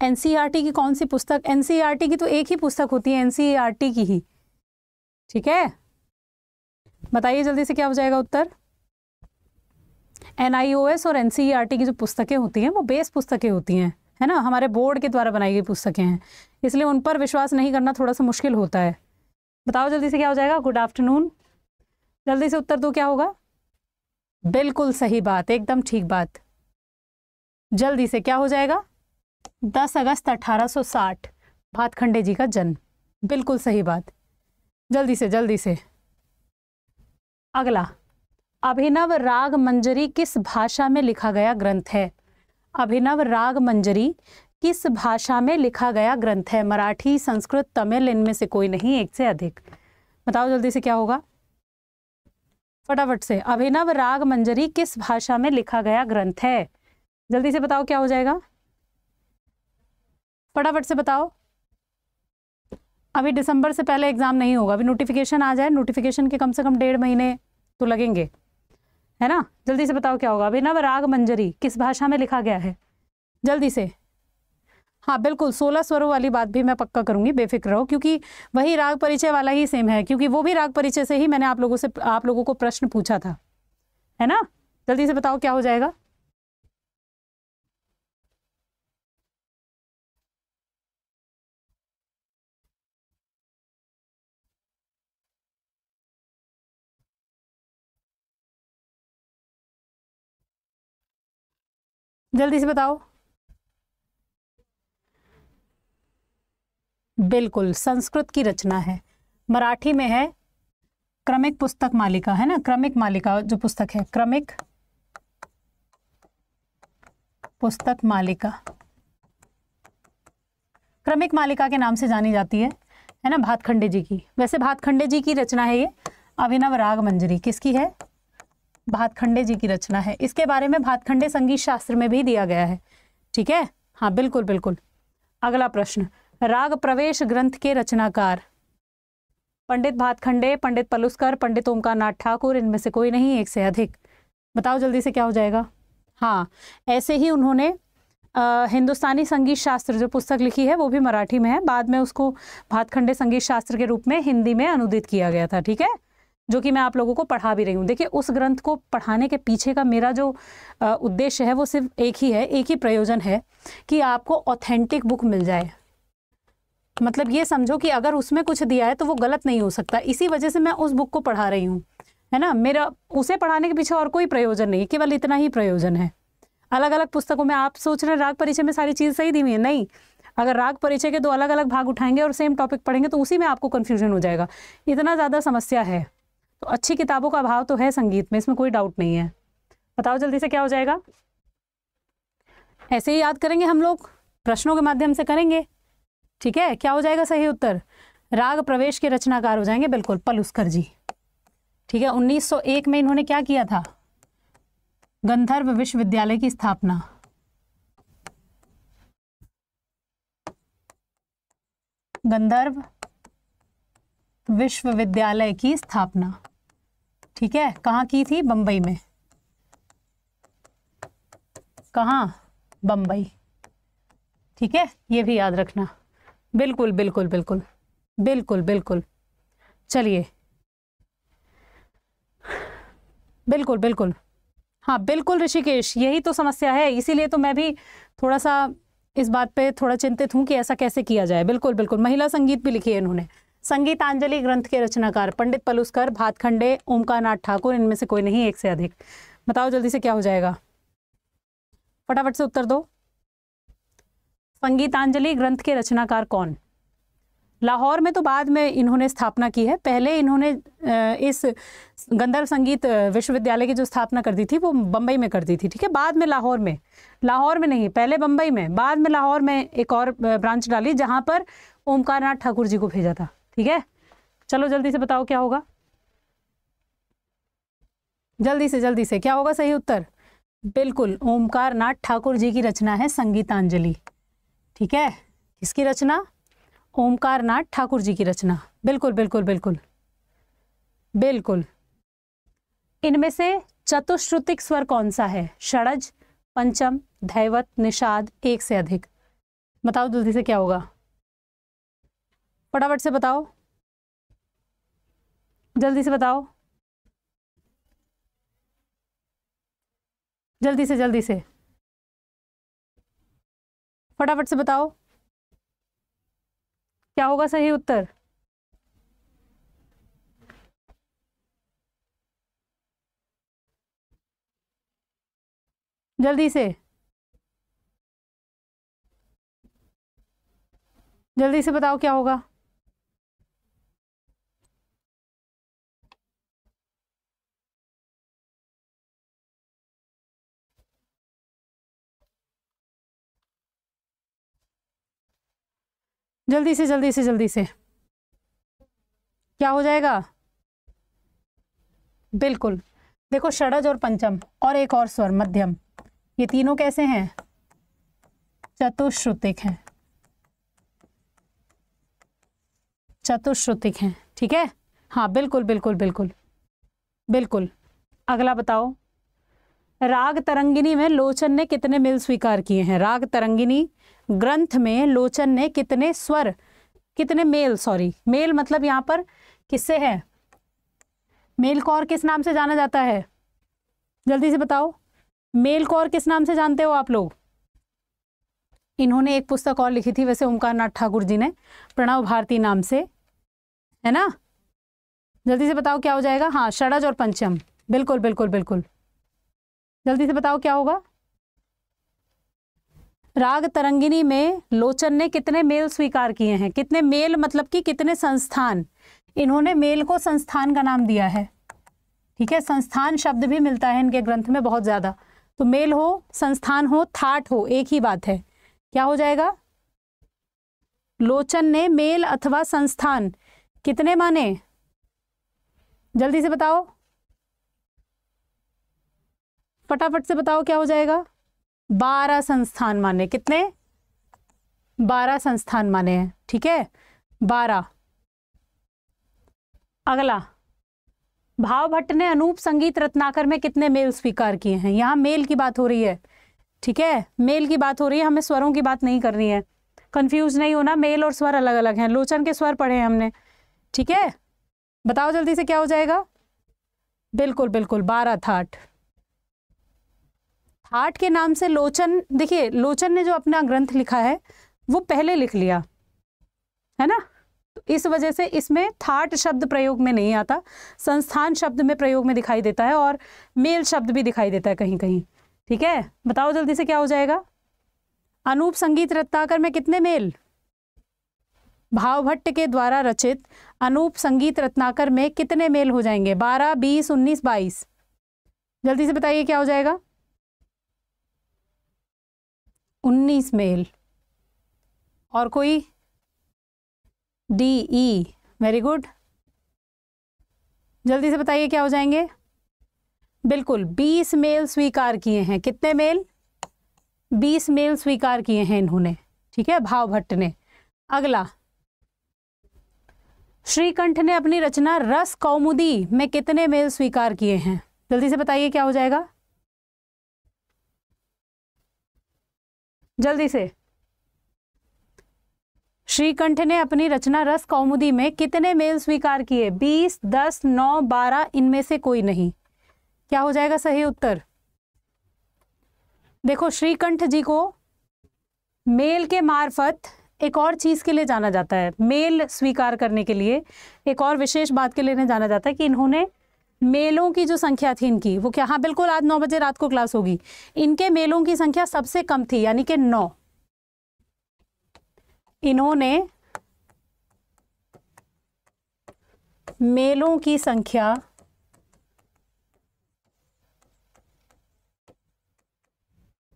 एन e की कौन सी पुस्तक? एन e की तो एक ही पुस्तक होती है एन e की ही। ठीक है? बताइए जल्दी से क्या हो जाएगा उत्तर। एनआईओएस और एन की जो पुस्तकें होती हैं, वो बेस पुस्तकें होती हैं। है ना? हमारे बोर्ड के द्वारा बनाई गई पुस्तकें हैं। इसलिए उन पर विश्वास नहीं करना थोड़ा सा मुश्किल होता है। बताओ जल्दी से क्या हो जाएगा? गुड आफ्टरनून जल्दी से उत्तर दो, क्या होगा? बिल्कुल सही बात, एकदम ठीक बात। जल्दी से क्या हो जाएगा? 10 अगस्त 1860 भातखंडे जी का जन्म। बिल्कुल सही बात। जल्दी से जल्दी से। अगला। अभिनव राग मंजरी किस भाषा में लिखा गया ग्रंथ है? अभिनव राग मंजरी, किस भाषा में लिखा गया ग्रंथ है? मराठी, संस्कृत, तमिल, इनमें से कोई नहीं, एक से अधिक। बताओ जल्दी से क्या होगा। फटाफट से, अभिनव राग मंजरी, किस भाषा में लिखा गया ग्रंथ है? जल्दी से बताओ क्या हो जाएगा। फटाफट से बताओ। अभी दिसंबर से पहले एग्ज़ाम नहीं होगा, अभी नोटिफिकेशन आ जाए नोटिफिकेशन के कम से कम डेढ़ महीने तो लगेंगे। है ना? जल्दी से बताओ क्या होगा? अभिनव राग मंजरी किस भाषा में लिखा गया है? जल्दी से। हाँ बिल्कुल, सोलह स्वरों वाली बात भी मैं पक्का करूँगी, बेफिक्र रहो, क्योंकि वही राग परिचय वाला ही सेम है, क्योंकि वो भी राग परिचय से ही मैंने आप लोगों से, आप लोगों को प्रश्न पूछा था। है ना? जल्दी से बताओ क्या हो जाएगा? जल्दी से बताओ। बिल्कुल, संस्कृत की रचना है। मराठी में है क्रमिक पुस्तक मालिका, है ना? क्रमिक मालिका जो पुस्तक है, क्रमिक पुस्तक मालिका। क्रमिक मालिका के नाम से जानी जाती है है ना? भातखंडे जी की। वैसे भातखंडे जी की रचना है ये। अभिनव राग मंजरी किसकी है? भातखंडे जी की रचना है। इसके बारे में भातखंडे संगीत शास्त्र में भी दिया गया है। ठीक है? हाँ बिल्कुल बिल्कुल। अगला प्रश्न। राग प्रवेश ग्रंथ के रचनाकार। पंडित भातखंडे पंडित पलुस्कर पंडित ओमकार नाथ ठाकुर इनमें से कोई नहीं एक से अधिक। बताओ जल्दी से क्या हो जाएगा? हाँ ऐसे ही उन्होंने आ, हिंदुस्तानी संगीत शास्त्र जो पुस्तक लिखी है वो भी मराठी में है। बाद में उसको भातखंडे संगीत शास्त्र के रूप में हिंदी में अनुदित किया गया था। ठीक है? जो कि मैं आप लोगों को पढ़ा भी रही हूँ। देखिए, उस ग्रंथ को पढ़ाने के पीछे का मेरा जो उद्देश्य है वो सिर्फ़ एक ही है, एक ही प्रयोजन है कि आपको ऑथेंटिक बुक मिल जाए। मतलब ये समझो कि अगर उसमें कुछ दिया है तो वो गलत नहीं हो सकता। इसी वजह से मैं उस बुक को पढ़ा रही हूँ। है ना? मेरा, उसे पढ़ाने के पीछे और कोई प्रयोजन नहीं है केवल इतना ही प्रयोजन है। अलग अलग पुस्तकों में आप सोच रहे हैं, राग परिचय में सारी चीज़ सही दी हुई है? नहीं। अगर राग परिचय के दो अलग अलग भाग उठाएँगे और सेम टॉपिक पढ़ेंगे तो उसी में आपको कन्फ्यूज़न हो जाएगा। इतना ज़्यादा समस्या है। तो अच्छी किताबों का अभाव तो है संगीत में, इसमें कोई डाउट नहीं है। बताओ जल्दी से क्या हो जाएगा। ऐसे ही याद करेंगे हम लोग, प्रश्नों के माध्यम से करेंगे। ठीक है, क्या हो जाएगा सही उत्तर? राग प्रवेश के रचनाकार हो जाएँगे, बिल्कुल, पलुस्कर जी। ठीक है 1901 में इन्होंने क्या किया था? गंधर्व विश्वविद्यालय की स्थापना। गंधर्व विश्वविद्यालय की स्थापना। ठीक है? कहाँ की थी? बंबई में। कहाँ? बंबई। ठीक है? ये भी याद रखना। बिल्कुल बिल्कुल बिल्कुल। बिल्कुल बिल्कुल। चलिए। बिल्कुल बिल्कुल। हाँ बिल्कुल ऋषिकेश। यही तो समस्या है। इसीलिए तो मैं भी थोड़ा सा इस बात पे थोड़ा चिंतित हूँ कि ऐसा कैसे किया जाए। बिल्कुल बिल्कुल। महिला संगीत भी लिखी है इन्होंने। संगीतांजलि ग्रंथ के रचनाकार पंडित पलुस्कर, भातखंडे ओमकार नाथ ठाकुर, इनमें से कोई नहीं, एक से अधिक। बताओ जल्दी से क्या हो जाएगा। फटाफट से उत्तर दो। संगीतांजलि ग्रंथ के रचनाकार कौन? लाहौर में तो बाद में इन्होंने स्थापना की है। पहले इन्होंने इस गंधर्व संगीत विश्वविद्यालय की जो स्थापना कर दी थी, वो बम्बई में कर दी थी, ठीक है? बाद में लाहौर में। लाहौर में नहीं, पहले बम्बई में। बाद में लाहौर में एक और ब्रांच डाली जहाँ पर ओमकार नाथ ठाकुर जी को भेजा था। ठीक है? चलो जल्दी से बताओ क्या होगा। जल्दी से जल्दी से। क्या होगा सही उत्तर? बिल्कुल ओमकार नाथ ठाकुर जी की रचना है संगीतांजलि। ठीक है? किसकी रचना? ओमकार नाथ ठाकुर जी की रचना। बिल्कुल बिल्कुल बिल्कुल। बिल्कुल। इनमें से चतुश्रुतिक स्वर कौन सा है? षडज, पंचम, धैवत, निषाद, एक से अधिक। बताओ जल्दी से क्या होगा। फटाफट से बताओ। जल्दी से बताओ। जल्दी से जल्दी से। फटाफट से बताओ। क्या होगा सही उत्तर? जल्दी से। जल्दी से बताओ क्या होगा। जल्दी से जल्दी से जल्दी से। क्या हो जाएगा? बिल्कुल। देखो, षडज और पंचम और एक और स्वर, मध्यम। ये तीनों कैसे हैं? चतुश्रुतिक हैं। चतुश्रुतिक हैं, ठीक है? हाँ बिल्कुल बिल्कुल बिल्कुल। बिल्कुल। अगला बताओ। राग तरंगिनी में लोचन ने कितने मिल स्वीकार किए हैं? राग तरंगिनी ग्रंथ में लोचन ने कितने स्वर, कितने मेल सॉरी मेल मतलब यहाँ पर किससे है। मेल कौर किस नाम से जाना जाता है? जल्दी से बताओ। मेल कौर किस नाम से जानते हो आप लोग? इन्होंने एक पुस्तक और लिखी थी, वैसे ओमकार नाथ ठाकुर जी ने, प्रणव भारती नाम से, है ना? जल्दी से बताओ क्या हो जाएगा? हाँ षडज और पंचम। बिल्कुल बिल्कुल बिल्कुल। जल्दी से बताओ क्या होगा? राग तरंगिनी में लोचन ने कितने मेल स्वीकार किए हैं? कितने मेल मतलब कि कितने संस्थान? इन्होंने मेल को संस्थान का नाम दिया है। ठीक है? संस्थान शब्द भी मिलता है इनके ग्रंथ में बहुत ज़्यादा। तो मेल हो, संस्थान हो, थाट हो, एक ही बात है। क्या हो जाएगा? लोचन ने मेल अथवा संस्थान कितने माने? जल्दी से बताओ। फटाफट से बताओ क्या हो जाएगा? बारह संस्थान माने। कितने? बारह संस्थान माने हैं, ठीक है? बारह। अगला। भाव भट्ट ने अनूप संगीत रत्नाकर में कितने मेल स्वीकार किए हैं? यहाँ मेल की बात हो रही है, ठीक है? मेल की बात हो रही है, हमें स्वरों की बात नहीं करनी है। कंफ्यूज नहीं होना, मेल और स्वर अलग अलग हैं। लोचन के स्वर पढ़े हमने, ठीक है? बताओ जल्दी से क्या हो जाएगा? बिल्कुल बिल्कुल, बारह थाट थाट के नाम से लोचन, देखिए, लोचन ने जो अपना ग्रंथ लिखा है, वो पहले लिख लिया, है ना? तो इस वजह से इसमें थाट शब्द प्रयोग में नहीं आता, संस्थान शब्द में प्रयोग में दिखाई देता है और मेल शब्द भी दिखाई देता है कहीं कहीं, ठीक है? बताओ जल्दी से क्या हो जाएगा? अनूप संगीत रत्नाकर में कितने मेल? भावभट्ट के द्वारा रचित अनूप संगीत रत्नाकर में कितने मेल हो जाएँगे? बारह, बीस, उन्नीस, बाईस। जल्दी से बताइए क्या हो जाएगा? उन्नीस मेल। और कोई? डी ई वेरी गुड जल्दी से बताइए क्या हो जाएँगे? बिल्कुल, बीस मेल स्वीकार किए हैं। कितने मेल? बीस मेल स्वीकार किए हैं इन्होंने। ठीक है, भाव भट्ट ने। अगला। श्रीकंठ ने अपनी रचना रस कौमुदी में कितने मेल स्वीकार किए हैं? जल्दी से बताइए क्या हो जाएगा? जल्दी से। श्रीकंठ ने अपनी रचना रस कौमुदी में कितने मेल स्वीकार किए? बीस, दस, नौ, बारह, इनमें से कोई नहीं। क्या हो जाएगा सही उत्तर? देखो, श्रीकंठ जी को मेल के मार्फत एक और चीज़ के लिए जाना जाता है। मेल स्वीकार करने के लिए, एक और विशेष बात के लिए जाना जाता है कि इन्होंने मेलों की जो संख्या थी इनकी, वो क्या? हाँ बिल्कुल, आज नौ बजे रात को क्लास होगी। इनके मेलों की संख्या सबसे कम थी, यानी कि नौ। इन्होंने मेलों की संख्या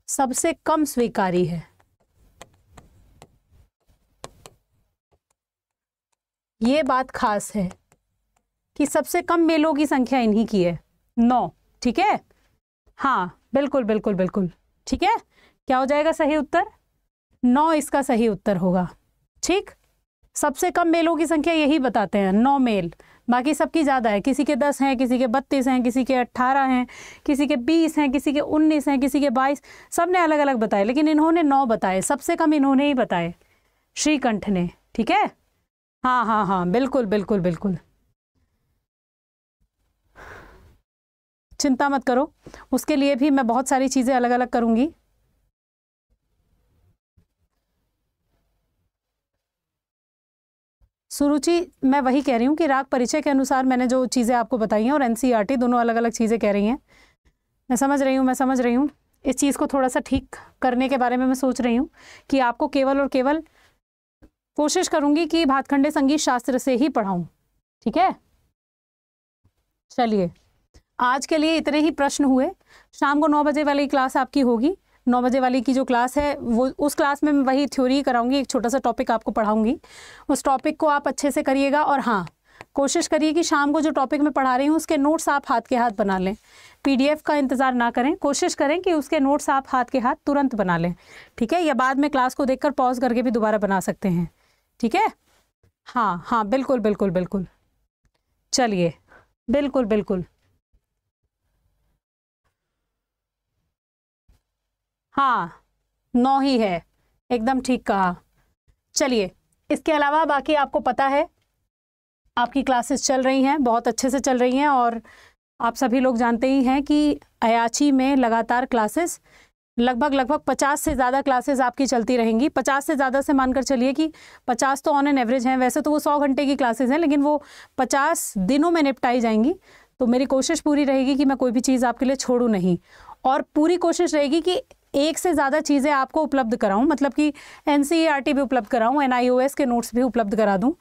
सबसे कम स्वीकारी है। ये बात खास है। कि सबसे कम मेलों की संख्या इन्हीं की है। नौ, ठीक है? हाँ बिल्कुल बिल्कुल बिल्कुल, ठीक है? क्या हो जाएगा सही उत्तर? नौ इसका सही उत्तर होगा, ठीक? सबसे कम मेलों की संख्या यही बताते हैं, नौ मेल। बाकी सबकी ज़्यादा है, किसी के दस हैं, किसी के बत्तीस हैं, किसी के अट्ठारह हैं, किसी के बीस हैं, किसी के उन्नीस हैं, किसी के बाईस सबने अलग अलग बताए, लेकिन इन्होंने नौ बताए, सबसे कम इन्होंने ही बताए, श्रीकंठ ने, ठीक है? हाँ हाँ हाँ बिल्कुल बिल्कुल बिल्कुल। चिंता मत करो। उसके लिए भी मैं बहुत सारी चीज़ें अलग अलग करूँगी। सुरुचि, मैं वही कह रही हूँ कि राग परिचय के अनुसार मैंने जो चीज़ें आपको बताई हैं और एन दोनों अलग अलग चीज़ें कह रही हैं। मैं समझ रही हूँ, मैं समझ रही हूँ। इस चीज़ को थोड़ा सा ठीक करने के बारे में मैं सोच रही हूँ कि आपको केवल और केवल कोशिश करूँगी कि भातखंडे संगीत शास्त्र से ही पढ़ाऊँ। ठीक है? चलिए। आज के लिए इतने ही प्रश्न हुए। शाम को नौ बजे वाली क्लास आपकी होगी। नौ बजे वाली की जो क्लास है, वो उस क्लास में मैं वही थ्योरी कराऊँगी, एक छोटा सा टॉपिक आपको पढ़ाऊँगी। उस टॉपिक को आप अच्छे से करिएगा और हाँ कोशिश करिए कि शाम को जो टॉपिक मैं पढ़ा रही हूँ, उसके नोट्स आप हाथ के हाथ बना लें। पीडीएफ का इंतज़ार ना करें। कोशिश करें कि उसके नोट्स आप हाथ के हाथ तुरंत बना लें। ठीक है? या बाद में क्लास को देखकर पॉज करके भी दोबारा बना सकते हैं। ठीक है? हाँ हाँ बिल्कुल बिल्कुल बिल्कुल। चलिए। बिल्कुल बिल्कुल। हाँ नौ ही है। एकदम ठीक कहा। चलिए, इसके अलावा बाकी आपको पता है, आपकी क्लासेस चल रही हैं, बहुत अच्छे से चल रही हैं और आप सभी लोग जानते ही हैं कि अयाची में लगातार क्लासेस, लगभग लगभग पचास से ज़्यादा क्लासेस आपकी चलती रहेंगी। पचास से ज़्यादा से मानकर चलिए कि पचास तो ऑन एन एवरेज हैं। वैसे तो वो सौ घंटे की क्लासेस हैं, लेकिन वो पचास दिनों में निपटाई जाएँगी। तो मेरी कोशिश पूरी रहेगी कि मैं कोई भी चीज़ आपके लिए छोड़ूँ नहीं। और पूरी कोशिश रहेगी कि एक से ज़्यादा चीज़ें आपको उपलब्ध कराऊँ मतलब कि एन भी उपलब्ध कराऊँ एन के नोट्स भी उपलब्ध करा दूँ,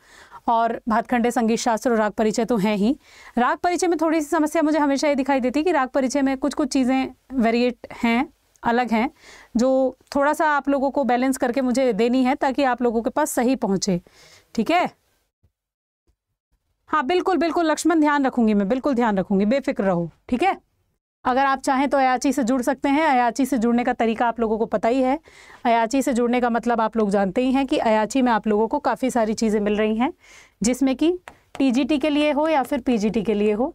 और भातखंडे, संगीत शास्त्र और राग परिचय तो हैं ही। राग परिचय में थोड़ी सी समस्या मुझे हमेशा ये दिखाई देती है कि राग परिचय में कुछ कुछ चीज़ें वेरिएट हैं, अलग हैं, जो थोड़ा सा आप लोगों को बैलेंस करके मुझे देनी है, ताकि आप लोगों के पास सही पहुँचे। ठीक है? हाँ बिल्कुल बिल्कुल, लक्ष्मण, ध्यान रखूँगी मैं, बिल्कुल ध्यान रखूँगी, बेफिक्र रहो, ठीक है? अगर आप चाहें तो अयाची से जुड़ सकते हैं। अयाची से जुड़ने का तरीका आप लोगों को पता ही है। अयाची से जुड़ने का मतलब आप लोग जानते ही हैं कि अयाची में आप लोगों को काफ़ी सारी चीज़ें मिल रही हैं, जिसमें कि टीजीटी के लिए हो या फिर पीजीटी के लिए हो।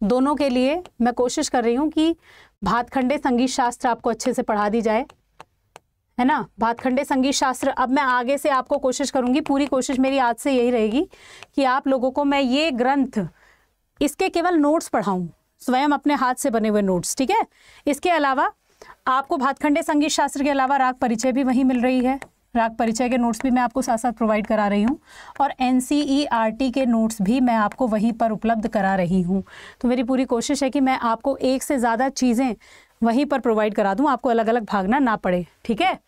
दोनों के लिए मैं कोशिश कर रही हूँ कि भातखंडे संगीत शास्त्र आपको अच्छे से पढ़ा दी जाए। है ना? भातखंडे संगीत शास्त्र। अब मैं आगे से आपको कोशिश करूँगी, पूरी कोशिश मेरी आज से यही रहेगी कि आप लोगों को मैं ये ग्रंथ, इसके केवल नोट्स पढ़ाऊँ। स्वयं अपने हाथ से बने हुए नोट्स ठीक है? इसके अलावा आपको भातखंडे संगीत शास्त्र के अलावा राग परिचय भी वहीं मिल रही है। राग परिचय के नोट्स भी मैं आपको साथ साथ प्रोवाइड करा रही हूँ और एन e के नोट्स भी मैं आपको वहीं पर उपलब्ध करा रही हूँ। तो मेरी पूरी कोशिश है कि मैं आपको एक से ज़्यादा चीज़ें वहीं पर प्रोवाइड करा दूँ, आपको अलग अलग भागना ना पड़े, ठीक है?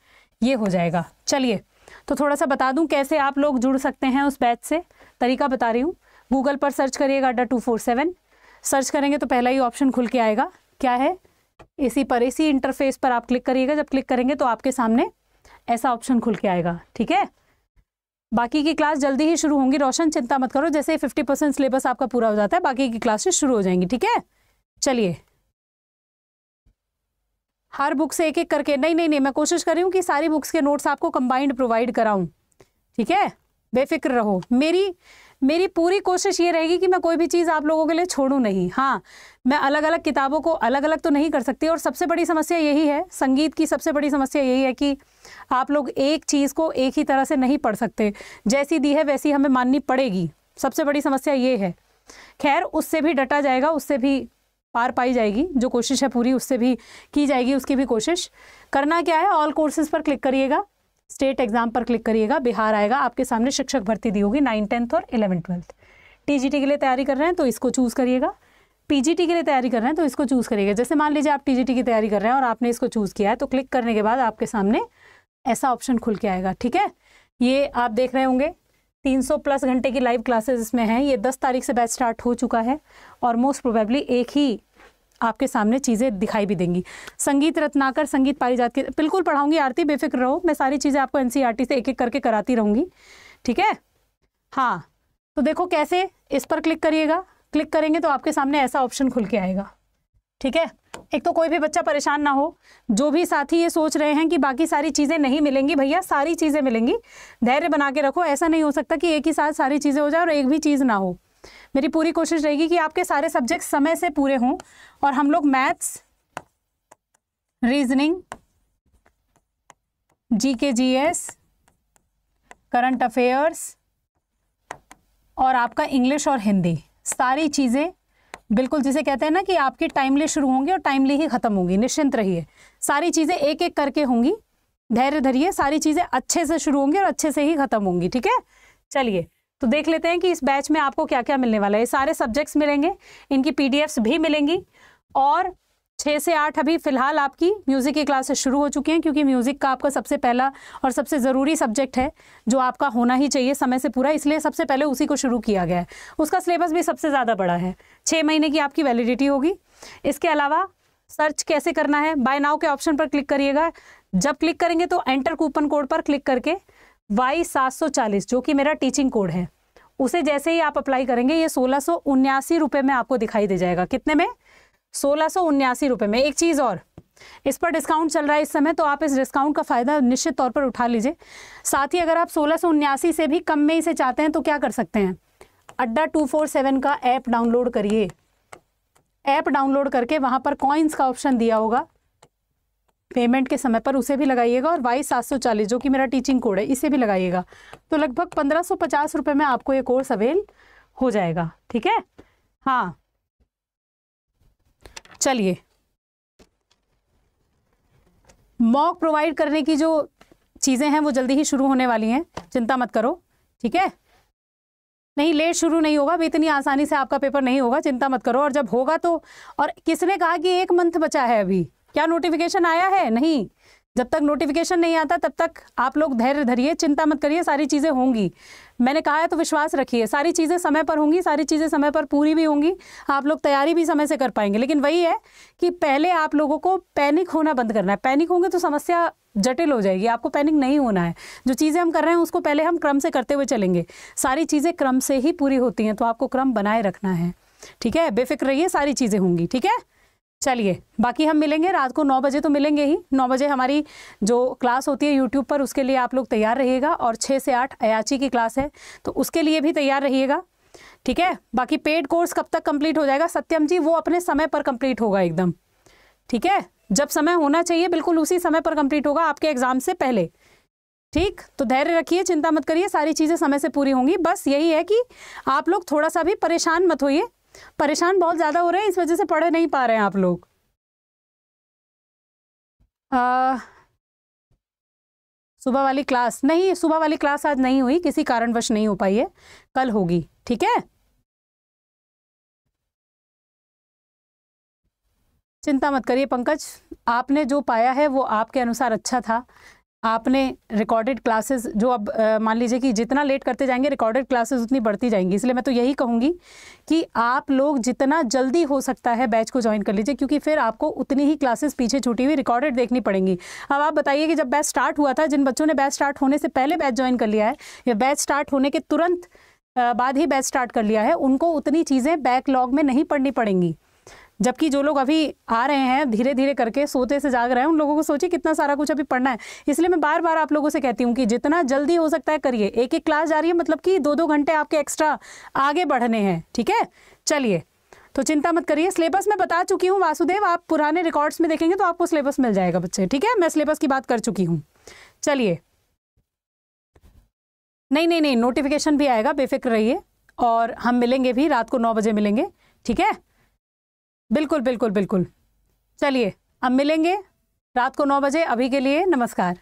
ये हो जाएगा। चलिए तो थोड़ा सा बता दूँ कैसे आप लोग जुड़ सकते हैं उस बैच से। तरीका बता रही हूँ। गूगल पर सर्च करिएगा अड्डा टू फोर सेवन सर्च करेंगे तो पहला ही ऑप्शन खुल के आएगा। क्या है? इसी पर, इसी इंटरफेस पर आप क्लिक करिएगा। जब क्लिक करेंगे तो आपके सामने ऐसा ऑप्शन खुल के आएगा। ठीक है? बाकी की क्लास जल्दी ही शुरू होंगी। रोशन, चिंता मत करो। जैसे फिफ्टी परसेंट सिलेबस आपका पूरा हो जाता है, बाकी की क्लासेस शुरू हो जाएँगी। ठीक है? चलिए। हर बुक से एक एक करके, नहीं नहीं नहीं, मैं कोशिश कर रही हूँ कि सारी बुक्स के नोट्स आपको कंबाइंड प्रोवाइड कराऊं। ठीक है? बेफिक्र रहो। मेरी मेरी पूरी कोशिश ये रहेगी कि मैं कोई भी चीज़ आप लोगों के लिए छोड़ूं नहीं। हाँ मैं अलग अलग किताबों को अलग अलग तो नहीं कर सकती और सबसे बड़ी समस्या यही है, संगीत की सबसे बड़ी समस्या यही है कि आप लोग एक चीज़ को एक ही तरह से नहीं पढ़ सकते। जैसी दी है वैसी हमें माननी पड़ेगी। सबसे बड़ी समस्या ये है। खैर, उससे भी डटा जाएगा, उससे भी पार पाई जाएगी। जो कोशिश है पूरी, उससे भी की जाएगी, उसकी भी कोशिश। करना क्या है? ऑल कोर्सेज पर क्लिक करिएगा। स्टेट एग्ज़ाम पर क्लिक करिएगा, बिहार आएगा, आपके सामने शिक्षक भर्ती दी होगी नाइन टेंथ और इलेवन ट्वेल्थ। टीजीटी के लिए तैयारी कर रहे हैं तो इसको चूज़ करिएगा। पीजीटी के लिए तैयारी कर रहे हैं तो इसको चूज़ करिएगा। जैसे मान लीजिए आप टीजीटी की तैयारी कर रहे हैं और आपने इसको चूज़ किया है तो क्लिक करने के बाद आपके सामने ऐसा ऑप्शन खुल के आएगा, ठीक है? ये आप देख रहे होंगे 300 प्लस घंटे की लाइव क्लासेस इसमें हैं। ये 10 तारीख से बैच स्टार्ट हो चुका है और मोस्ट प्रोबेबली एक ही आपके सामने चीज़ें दिखाई भी देंगी। संगीत रत्नाकर, संगीत पारिजात की, बिल्कुल पढ़ाऊँगी, आरती बेफिक्र रहो, मैं सारी चीज़ें आपको एन से एक एक करके कराती रहूँगी। ठीक है? हाँ तो देखो कैसे इस पर क्लिक करिएगा। क्लिक करेंगे तो आपके सामने ऐसा ऑप्शन खुल के आएगा। ठीक है? एक तो कोई भी बच्चा परेशान ना हो। जो भी साथी ये सोच रहे हैं कि बाकी सारी चीज़ें नहीं मिलेंगी भैया, सारी चीज़ें मिलेंगी। धैर्य बना के रखो, ऐसा नहीं हो सकता कि एक ही साथ सारी चीज़ें हो जाए और एक भी चीज़ ना हो। मेरी पूरी कोशिश रहेगी कि आपके सारे सब्जेक्ट समय से पूरे हों और हम लोग मैथ्स रीजनिंग जी के जी एस करंट अफेयर्स और आपका इंग्लिश और हिंदी सारी चीज़ें, बिल्कुल जिसे कहते हैं ना कि आपकी टाइमली शुरू होंगी और टाइमली ही ख़त्म होंगी, निश्चिंत रहिए। सारी चीज़ें एक एक करके होंगी, धैर्य धरिए, सारी चीज़ें अच्छे से शुरू होंगी और अच्छे से ही ख़त्म होंगी, ठीक है? चलिए तो देख लेते हैं कि इस बैच में आपको क्या क्या मिलने वाला है। ये सारे सब्जेक्ट्स मिलेंगे, इनकी पीडीएफ्स भी मिलेंगी और छः से आठ अभी फ़िलहाल आपकी म्यूज़िक की क्लासेस शुरू हो चुकी हैं क्योंकि म्यूज़िक का आपका सबसे पहला और सबसे ज़रूरी सब्जेक्ट है, जो आपका होना ही चाहिए समय से पूरा। इसलिए सबसे पहले उसी को शुरू किया गया है। उसका सिलेबस भी सबसे ज़्यादा बड़ा है। छः महीने की आपकी वैलिडिटी होगी। इसके अलावा सर्च कैसे करना है, बाय नाउ के ऑप्शन पर क्लिक करिएगा। जब क्लिक करेंगे तो एंटर कूपन कोड पर क्लिक करके वाई सात सौ चालीस जो कि मेरा टीचिंग कोड है, उसे जैसे ही आप अप्लाई करेंगे, ये सोलह सौ उन्यासी रुपये में आपको दिखाई दे जाएगा। कितने में? सोलह सौ उन्यासी रुपये में। एक चीज़ और, इस पर डिस्काउंट चल रहा है इस समय तो आप इस डिस्काउंट का फ़ायदा निश्चित तौर पर उठा लीजिए। साथ ही अगर आप सोलह सौ उन्यासी से भी कम में इसे चाहते हैं तो क्या कर सकते हैं? अड्डा टू फोर सेवन का ऐप डाउनलोड करिए। ऐप डाउनलोड करके वहाँ पर कॉइन्स का ऑप्शन दिया होगा। पेमेंट के समय पर उसे भी लगाइएगा और वाई सात सौ चालीस, जो कि मेरा टीचिंग कोड है, इसे भी लगाइएगा। तो लगभग पंद्रह सौ पचास रुपये में आपको ये कोर्स अवेल हो जाएगा, ठीक है? हाँ। चलिए। मॉक प्रोवाइड करने की जो चीज़ें हैं, वो जल्दी ही शुरू होने वाली हैं, चिंता मत करो, ठीक है? नहीं लेट शुरू नहीं होगा, अभी इतनी आसानी से आपका पेपर नहीं होगा, चिंता मत करो, और जब होगा तो और किसने कहा कि एक मंथ बचा है अभी? क्या नोटिफिकेशन आया है? नहीं। जब तक नोटिफिकेशन नहीं आता, तब तक आप लोग धैर्य धरिए, चिंता मत करिए, सारी चीज़ें होंगी। मैंने कहा है तो विश्वास रखिए। सारी चीज़ें समय पर होंगी, सारी चीज़ें समय पर पूरी भी होंगी, आप लोग तैयारी भी समय से कर पाएँगे। लेकिन वही है कि पहले आप लोगों को पैनिक होना बंद करना है। पैनिक होंगे तो समस्या जटिल हो जाएगी, आपको पैनिक नहीं होना है। जो चीज़ें हम कर रहे हैं, उसको पहले हम क्रम से करते हुए चलेंगे। सारी चीज़ें क्रम से ही पूरी होती हैं तो आपको क्रम बनाए रखना है। ठीक है? बेफिक्र रहिए, सारी चीज़ें होंगी। ठीक है? चलिए, बाकी हम मिलेंगे रात को नौ बजे तो मिलेंगे ही। नौ बजे हमारी जो क्लास होती है यूट्यूब पर, उसके लिए आप लोग तैयार रहिएगा और छः से आठ अयाची की क्लास है तो उसके लिए भी तैयार रहिएगा। ठीक है? बाकी पेड कोर्स कब तक कंप्लीट हो जाएगा? सत्यम जी, वो अपने समय पर कंप्लीट होगा एकदम। ठीक है? जब समय होना चाहिए, बिल्कुल उसी समय पर कंप्लीट होगा आपके एग्ज़ाम से पहले। ठीक? तो धैर्य रखिए, चिंता मत करिए, सारी चीज़ें समय से पूरी होंगी। बस यही है कि आप लोग थोड़ा सा भी परेशान मत होइए। परेशान बहुत ज़्यादा हो रहे हैं, इस वजह से पढ़ नहीं पा रहे हैं आप लोग। सुबह वाली क्लास, नहीं, सुबह वाली क्लास आज नहीं हुई, किसी कारणवश नहीं हो पाई है, कल होगी, ठीक है? चिंता मत करिए पंकज, आपने जो पाया है वो आपके अनुसार अच्छा था आपने रिकॉर्डेड क्लासेस जो अब मान लीजिए कि जितना लेट करते जाएँगे रिकॉर्डेड क्लासेस उतनी बढ़ती जाएँगी। इसलिए मैं तो यही कहूँगी कि आप लोग जितना जल्दी हो सकता है बैच को ज्वाइन कर लीजिए, क्योंकि फिर आपको उतनी ही क्लासेस पीछे छूटी हुई रिकॉर्डेड देखनी पड़ेंगी। अब आप बताइए कि जब बैच स्टार्ट हुआ था, जिन बच्चों ने बैच स्टार्ट होने से पहले बैच ज्वाइन कर लिया है, या बैच स्टार्ट होने के तुरंत बाद ही बैच स्टार्ट कर लिया है, उनको उतनी चीज़ें बैकलॉग में नहीं पढ़नी पड़ेंगी। जबकि जो लोग अभी आ रहे हैं धीरे धीरे करके सोते से जाग रहे हैं, उन लोगों को सोचिए कितना सारा कुछ अभी पढ़ना है। इसलिए मैं बार बार आप लोगों से कहती हूँ कि जितना जल्दी हो सकता है करिए। एक एक क्लास जा रही है मतलब कि दो दो घंटे आपके एक्स्ट्रा आगे बढ़ने हैं, ठीक है? चलिए तो चिंता मत करिए। सिलेबस मैं बता चुकी हूँ, वासुदेव, आप पुराने रिकॉर्ड्स में देखेंगे तो आपको सिलेबस मिल जाएगा बच्चे, ठीक है? मैं सिलेबस की बात कर चुकी हूँ। चलिए। नहीं नहीं नहीं नोटिफिकेशन भी आएगा, बेफिक्र रहिए और हम मिलेंगे भी, रात को नौ बजे मिलेंगे, ठीक है? बिल्कुल बिल्कुल बिल्कुल। चलिए अब मिलेंगे रात को नौ बजे अभी के लिए नमस्कार।